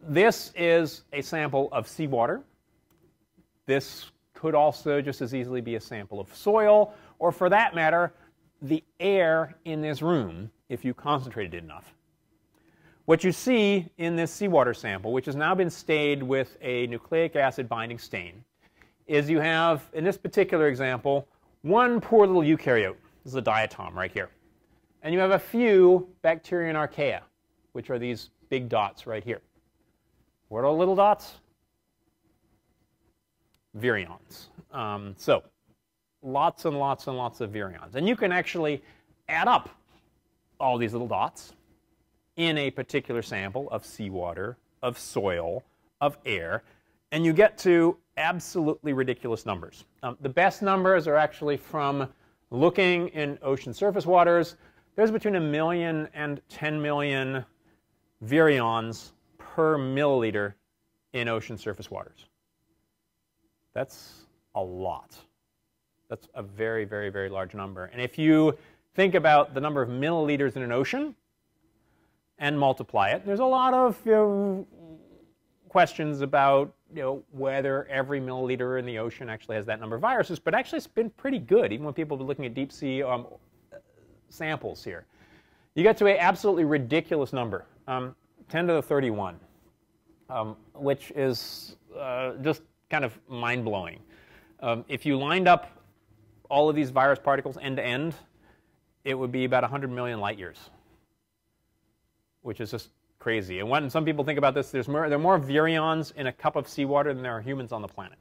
This is a sample of seawater. This could also just as easily be a sample of soil, or for that matter, the air in this room if you concentrated it enough. What you see in this seawater sample, which has now been stayed with a nucleic acid binding stain, is you have, in this particular example, one poor little eukaryote. This is a diatom right here. And you have a few bacteria and archaea which are these big dots right here. What are little dots? Virions. Um, so lots and lots and lots of virions. And you can actually add up all these little dots in a particular sample of seawater, of soil, of air, and you get to absolutely ridiculous numbers. Um, the best numbers are actually from looking in ocean surface waters. There's between a million and 10 million virions per milliliter in ocean surface waters. That's a lot. That's a very, very, very large number. And if you think about the number of milliliters in an ocean and multiply it, there's a lot of you know, questions about you know, whether every milliliter in the ocean actually has that number of viruses, but actually it's been pretty good, even when people have been looking at deep sea um, samples here. You get to an absolutely ridiculous number, um, 10 to the 31, um, which is uh, just kind of mind-blowing. Um, if you lined up all of these virus particles end to end, it would be about 100 million light years, which is just crazy. And when some people think about this, there's more, there are more virions in a cup of seawater than there are humans on the planet.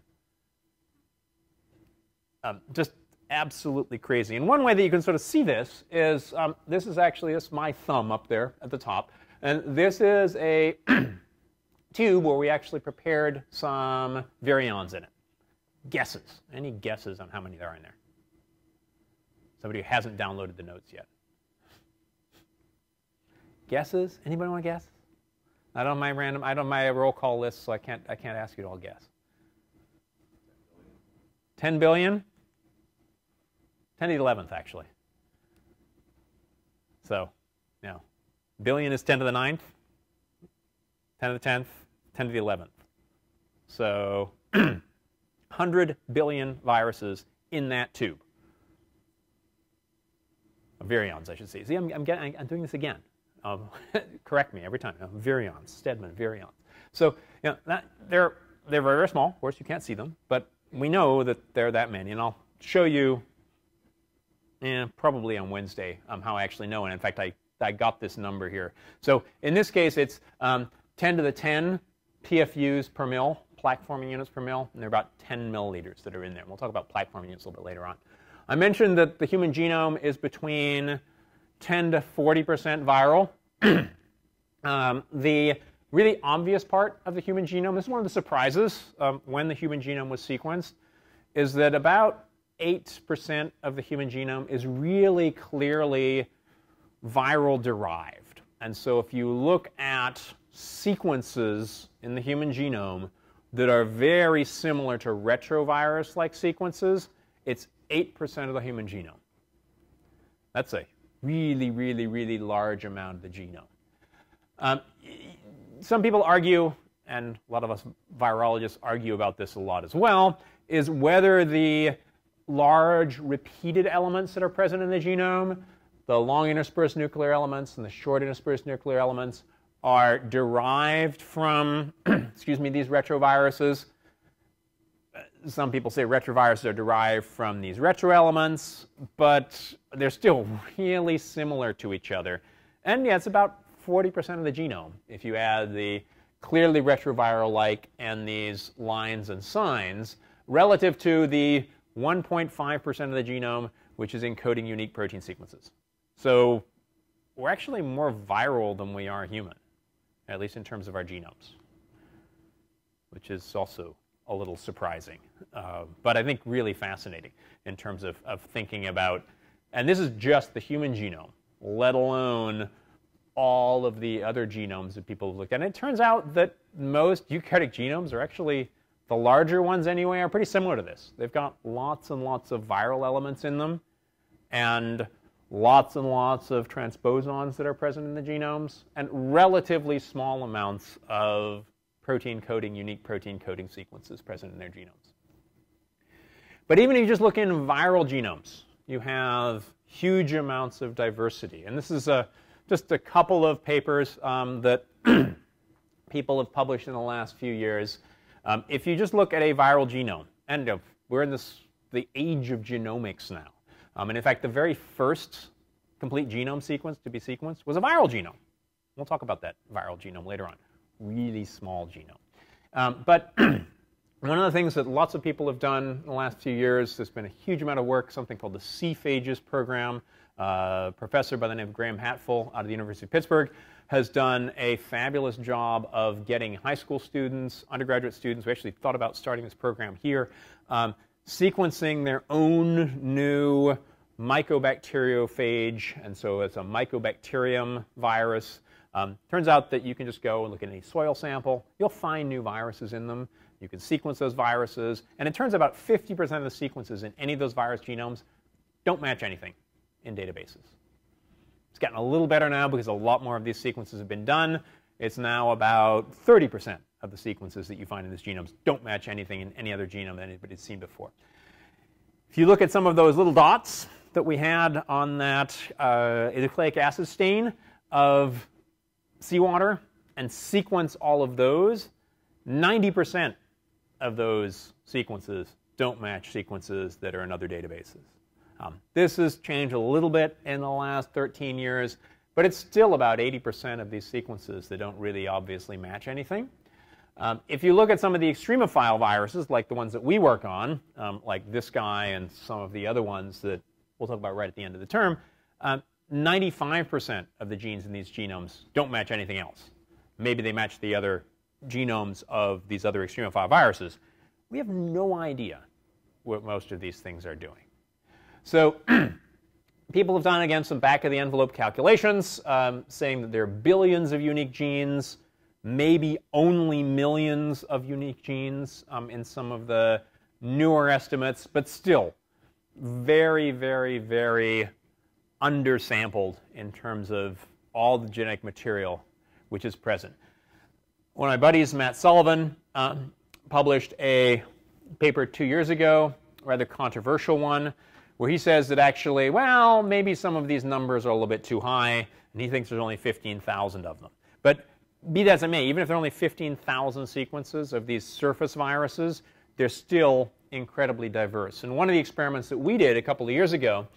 Um, just absolutely crazy. And one way that you can sort of see this is um, this is actually this my thumb up there at the top, and this is a tube where we actually prepared some virions in it. Guesses? Any guesses on how many there are in there? Somebody who hasn't downloaded the notes yet. Guesses? Anybody want to guess? Not don't my random. I don't my roll call list, so I can't. I can't ask you to all guess. Ten billion. Ten to the eleventh, actually. So, know, billion is ten to the ninth. Ten to the tenth. Ten to the eleventh. So, hundred billion viruses in that tube. Virions, I should say. See, I'm, I'm, getting, I'm doing this again. Um, correct me every time. Know, virions, Stedman, virions. So you know, that, they're, they're very, very small. Of course, you can't see them, but we know that there are that many. And I'll show you eh, probably on Wednesday um, how I actually know. And in fact, I, I got this number here. So in this case, it's um, 10 to the 10 PFUs per mil, plaque forming units per mil, and they're about 10 milliliters that are in there. And we'll talk about plaque forming units a little bit later on. I mentioned that the human genome is between 10 to 40% viral. um, the really obvious part of the human genome, this is one of the surprises um, when the human genome was sequenced, is that about 8% of the human genome is really clearly viral derived. And so if you look at sequences in the human genome that are very similar to retrovirus-like sequences, it's 8% of the human genome. That's a really, really, really large amount of the genome. Um, some people argue, and a lot of us virologists argue about this a lot as well, is whether the large repeated elements that are present in the genome, the long interspersed nuclear elements and the short interspersed nuclear elements, are derived from, excuse me, these retroviruses some people say retroviruses are derived from these retroelements, but they're still really similar to each other. And yeah, it's about 40% of the genome if you add the clearly retroviral-like and these lines and signs relative to the 1.5% of the genome which is encoding unique protein sequences. So we're actually more viral than we are human, at least in terms of our genomes, which is also a little surprising, uh, but I think really fascinating in terms of, of thinking about, and this is just the human genome, let alone all of the other genomes that people have looked at. And it turns out that most eukaryotic genomes are actually, the larger ones anyway, are pretty similar to this. They've got lots and lots of viral elements in them, and lots and lots of transposons that are present in the genomes, and relatively small amounts of protein coding, unique protein coding sequences present in their genomes. But even if you just look in viral genomes, you have huge amounts of diversity. And this is a, just a couple of papers um, that people have published in the last few years. Um, if you just look at a viral genome, and uh, we're in this, the age of genomics now. Um, and in fact, the very first complete genome sequence to be sequenced was a viral genome. We'll talk about that viral genome later on really small genome. Um, but one of the things that lots of people have done in the last few years, there's been a huge amount of work, something called the C-phages program a professor by the name of Graham Hatfull out of the University of Pittsburgh has done a fabulous job of getting high school students, undergraduate students, we actually thought about starting this program here, um, sequencing their own new mycobacteriophage, and so it's a mycobacterium virus. Um, turns out that you can just go and look at any soil sample. You'll find new viruses in them. You can sequence those viruses, and it turns out about 50% of the sequences in any of those virus genomes don't match anything in databases. It's gotten a little better now because a lot more of these sequences have been done. It's now about 30% of the sequences that you find in these genomes don't match anything in any other genome that anybody's seen before. If you look at some of those little dots that we had on that uh, nucleic acid stain of seawater and sequence all of those, 90% of those sequences don't match sequences that are in other databases. Um, this has changed a little bit in the last 13 years, but it's still about 80% of these sequences that don't really obviously match anything. Um, if you look at some of the extremophile viruses, like the ones that we work on, um, like this guy and some of the other ones that we'll talk about right at the end of the term, 95% um, of the genes in these genomes don't match anything else. Maybe they match the other genomes of these other extremophile viruses. We have no idea what most of these things are doing. So people have done, again, some back-of-the-envelope calculations, um, saying that there are billions of unique genes, maybe only millions of unique genes um, in some of the newer estimates, but still very, very, very undersampled in terms of all the genetic material which is present. One of my buddies, Matt Sullivan, um, published a paper two years ago, rather controversial one, where he says that actually, well, maybe some of these numbers are a little bit too high, and he thinks there's only 15,000 of them. But be that as it may, even if there are only 15,000 sequences of these surface viruses, they're still incredibly diverse. And one of the experiments that we did a couple of years ago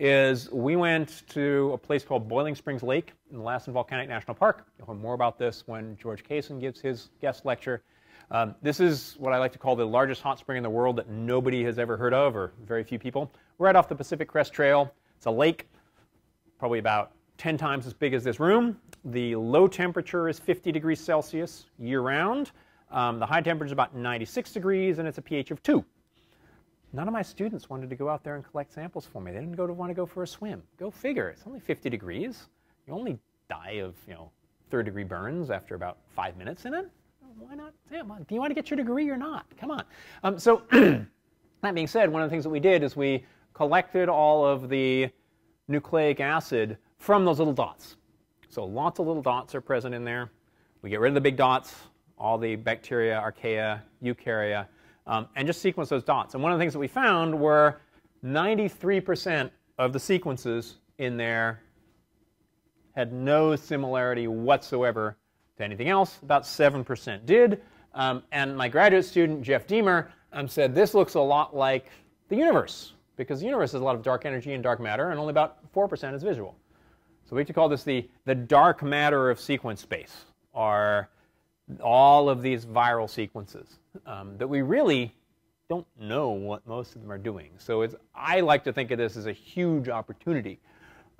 is we went to a place called Boiling Springs Lake in the Lassen Volcanic National Park. You'll hear more about this when George Kaysen gives his guest lecture. Um, this is what I like to call the largest hot spring in the world that nobody has ever heard of, or very few people. Right off the Pacific Crest Trail. It's a lake, probably about 10 times as big as this room. The low temperature is 50 degrees Celsius year round. Um, the high temperature is about 96 degrees, and it's a pH of 2. None of my students wanted to go out there and collect samples for me. They didn't go to want to go for a swim. Go figure. It's only 50 degrees. You only die of, you know, third degree burns after about five minutes in it why not? Yeah, do you want to get your degree or not? Come on. Um, so that being said, one of the things that we did is we collected all of the nucleic acid from those little dots. So lots of little dots are present in there. We get rid of the big dots, all the bacteria, archaea, eukarya, um, and just sequence those dots. And one of the things that we found were 93% of the sequences in there had no similarity whatsoever to anything else. About 7% did. Um, and my graduate student, Jeff Deemer, um, said this looks a lot like the universe, because the universe has a lot of dark energy and dark matter, and only about 4% is visual. So we to call this the, the dark matter of sequence space, are all of these viral sequences um, that we really don't know what most of them are doing. So I like to think of this as a huge opportunity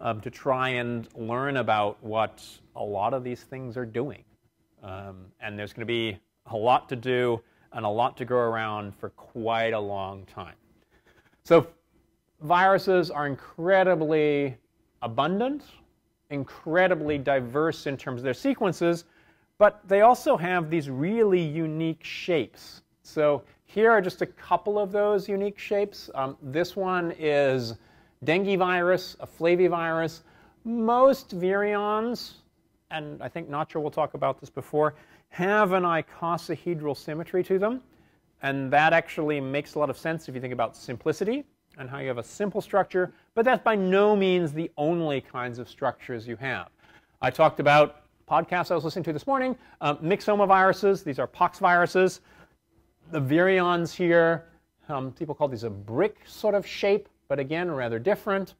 um, to try and learn about what a lot of these things are doing. Um, and there's going to be a lot to do and a lot to go around for quite a long time. So viruses are incredibly abundant, incredibly diverse in terms of their sequences, but they also have these really unique shapes. So here are just a couple of those unique shapes. Um, this one is dengue virus, a flavivirus. Most virions and I think Nacho will talk about this before, have an icosahedral symmetry to them. And that actually makes a lot of sense if you think about simplicity and how you have a simple structure, but that's by no means the only kinds of structures you have. I talked about podcasts I was listening to this morning, um, myxomaviruses. These are pox viruses. The virions here, um, people call these a brick sort of shape, but again, rather different.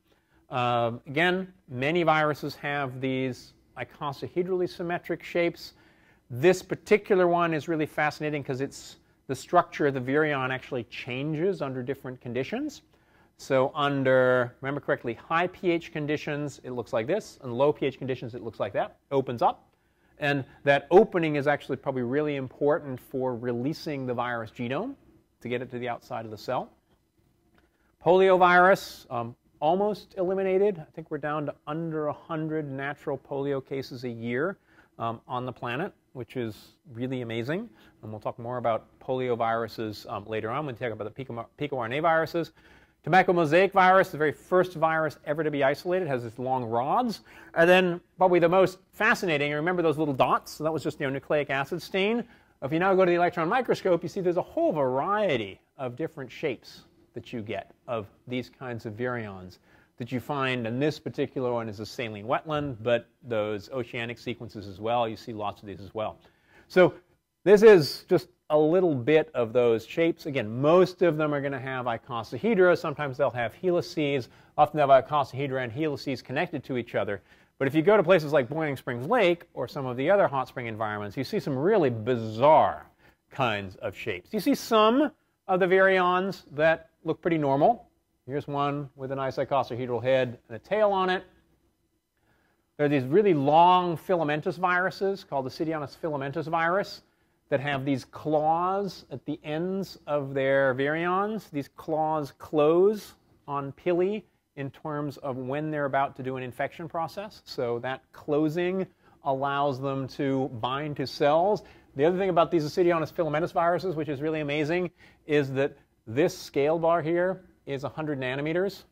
Uh, again, many viruses have these icosahedrally symmetric shapes. This particular one is really fascinating because it's the structure of the virion actually changes under different conditions. So under, remember correctly, high pH conditions, it looks like this, and low pH conditions, it looks like that, opens up. And that opening is actually probably really important for releasing the virus genome to get it to the outside of the cell. Poliovirus, um, almost eliminated. I think we're down to under 100 natural polio cases a year um, on the planet, which is really amazing. And we'll talk more about polioviruses um, later on when we talk about the pico, picoRNA viruses. Tobacco mosaic virus, the very first virus ever to be isolated, has these long rods. And then probably the most fascinating, remember those little dots? So that was just you know, nucleic acid stain. If you now go to the electron microscope, you see there's a whole variety of different shapes that you get of these kinds of virions that you find, and this particular one is a saline wetland, but those oceanic sequences as well, you see lots of these as well. So this is just a little bit of those shapes. Again, most of them are going to have icosahedra. Sometimes they'll have helices. Often they'll have icosahedra and helices connected to each other. But if you go to places like Boiling Springs Lake or some of the other hot spring environments, you see some really bizarre kinds of shapes. You see some of the virions that look pretty normal. Here's one with a nice icosahedral head and a tail on it. There are these really long filamentous viruses called the Cydionis filamentous virus that have these claws at the ends of their virions. These claws close on pili in terms of when they're about to do an infection process. So that closing allows them to bind to cells. The other thing about these Cydionis filamentous viruses, which is really amazing, is that this scale bar here is 100 nanometers.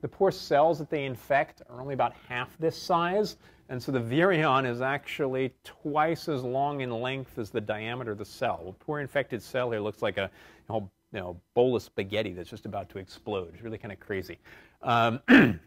The poor cells that they infect are only about half this size, and so the virion is actually twice as long in length as the diameter of the cell. A poor infected cell here looks like a you know, bowl of spaghetti that's just about to explode. It's really kind of crazy. Um,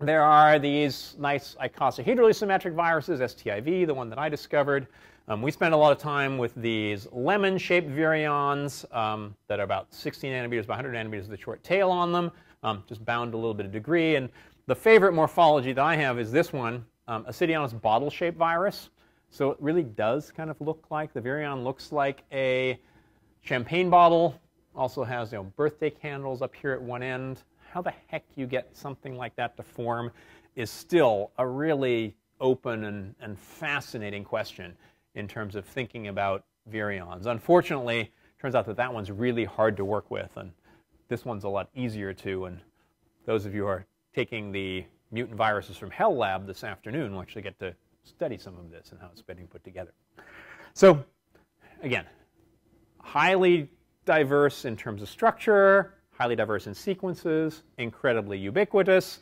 there are these nice icosahedrally symmetric viruses, STIV, the one that I discovered. Um, we spend a lot of time with these lemon-shaped virions um, that are about 60 nanometers by 100 nanometers with a short tail on them, um, just bound a little bit of degree. And the favorite morphology that I have is this one, um, Cydionis bottle-shaped virus. So it really does kind of look like, the virion looks like a champagne bottle, also has you know, birthday candles up here at one end. How the heck you get something like that to form is still a really open and, and fascinating question in terms of thinking about virions. Unfortunately, turns out that that one's really hard to work with, and this one's a lot easier to. And those of you who are taking the mutant viruses from Hell Lab this afternoon We'll actually get to study some of this and how it's being put together. So, again, highly diverse in terms of structure, highly diverse in sequences, incredibly ubiquitous.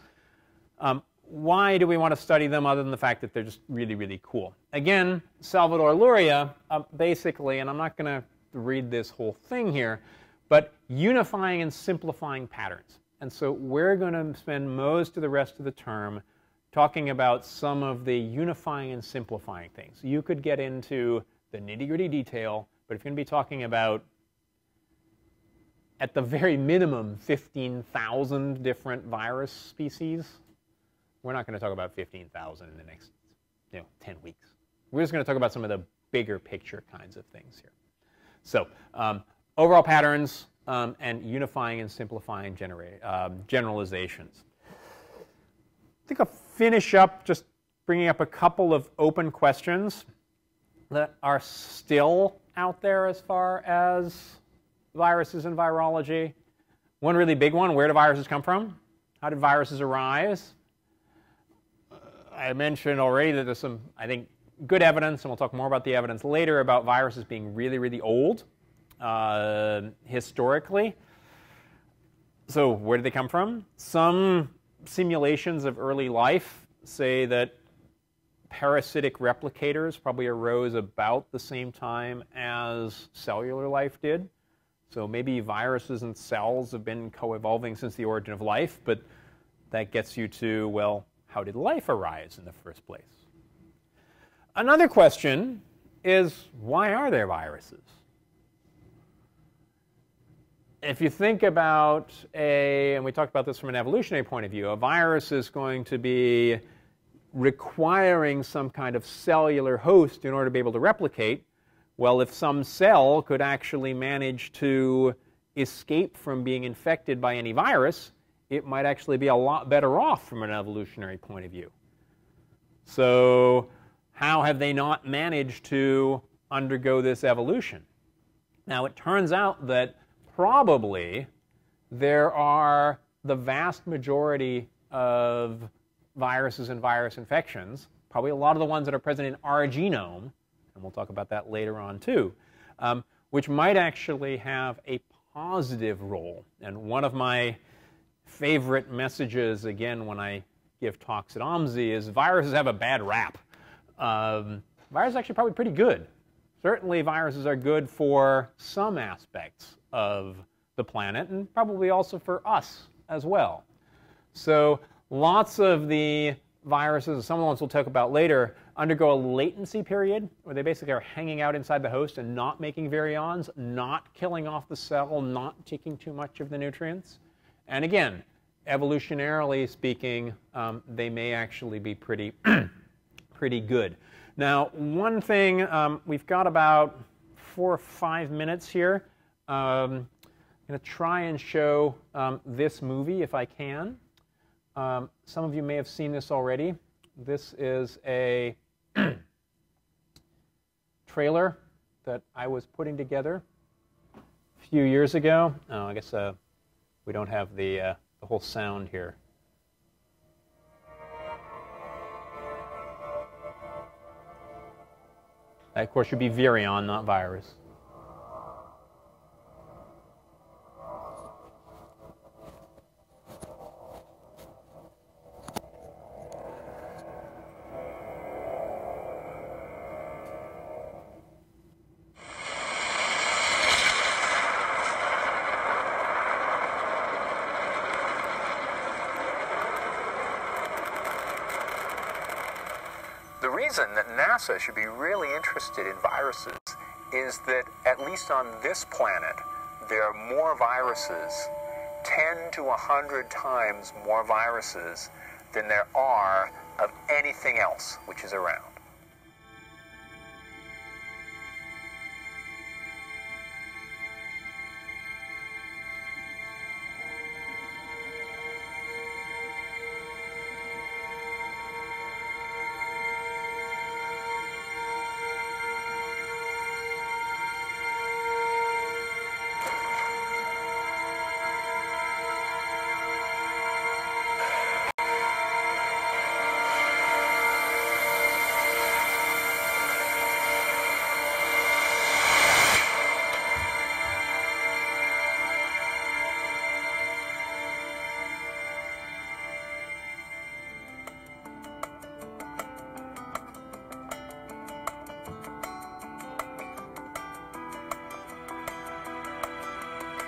Um, why do we want to study them other than the fact that they're just really, really cool? Again, Salvador Luria, uh, basically, and I'm not going to read this whole thing here, but unifying and simplifying patterns. And so we're going to spend most of the rest of the term talking about some of the unifying and simplifying things. You could get into the nitty gritty detail, but if you're going to be talking about at the very minimum 15,000 different virus species. We're not going to talk about 15,000 in the next you know, 10 weeks. We're just going to talk about some of the bigger picture kinds of things here. So um, overall patterns um, and unifying and simplifying um, generalizations. I think I'll finish up just bringing up a couple of open questions that are still out there as far as viruses and virology. One really big one, where do viruses come from? How did viruses arise? Uh, I mentioned already that there's some, I think, good evidence, and we'll talk more about the evidence later, about viruses being really, really old uh, historically. So where did they come from? Some simulations of early life say that parasitic replicators probably arose about the same time as cellular life did. So maybe viruses and cells have been co-evolving since the origin of life, but that gets you to, well, how did life arise in the first place? Another question is, why are there viruses? If you think about a, and we talked about this from an evolutionary point of view, a virus is going to be requiring some kind of cellular host in order to be able to replicate. Well, if some cell could actually manage to escape from being infected by any virus, it might actually be a lot better off from an evolutionary point of view. So, how have they not managed to undergo this evolution? Now, it turns out that probably there are the vast majority of viruses and virus infections, probably a lot of the ones that are present in our genome, and we'll talk about that later on too, um, which might actually have a positive role. And one of my favorite messages, again, when I give talks at OMSI, is viruses have a bad rap. Um, viruses are actually probably pretty good. Certainly, viruses are good for some aspects of the planet, and probably also for us as well. So, lots of the viruses, some of the ones we'll talk about later, undergo a latency period where they basically are hanging out inside the host and not making virions, not killing off the cell, not taking too much of the nutrients. And again, evolutionarily speaking, um, they may actually be pretty, pretty good. Now, one thing, um, we've got about four or five minutes here. Um, I'm going to try and show um, this movie if I can. Um, some of you may have seen this already. This is a trailer that I was putting together a few years ago. Oh, I guess uh, we don't have the, uh, the whole sound here. That, of course, should be virion, not virus. Viruses is that, at least on this planet, there are more viruses, 10 to 100 times more viruses than there are of anything else which is around.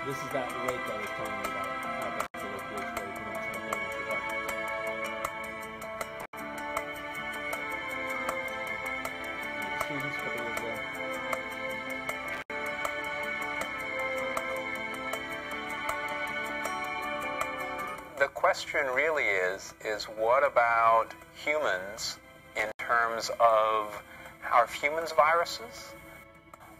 This is that lake I was telling you about. The question really is, is what about humans in terms of, are humans viruses?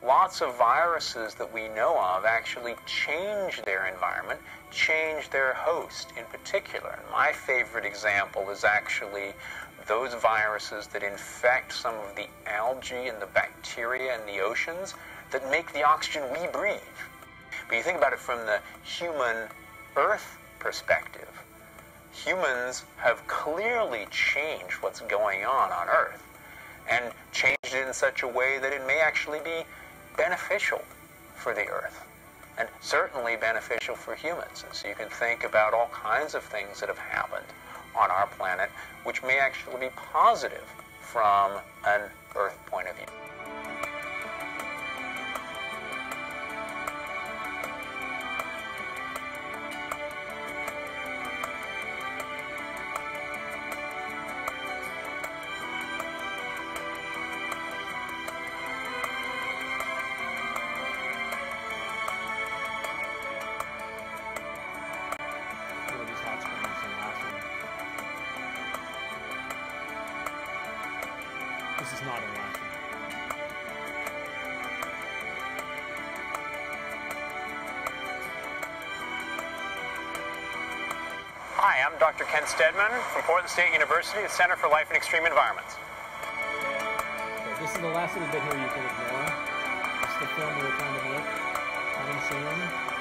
Lots of viruses that we know of actually change their environment, change their host in particular. And my favorite example is actually those viruses that infect some of the algae and the bacteria in the oceans that make the oxygen we breathe. But you think about it from the human Earth perspective. Humans have clearly changed what's going on on Earth and changed it in such a way that it may actually be beneficial for the earth and certainly beneficial for humans. And so you can think about all kinds of things that have happened on our planet which may actually be positive from an earth point of view. Dr. Ken Stedman from Portland State University, the Center for Life in Extreme Environments. Okay, this is the last little bit here you can ignore. It's the film we were trying to make. Coming soon.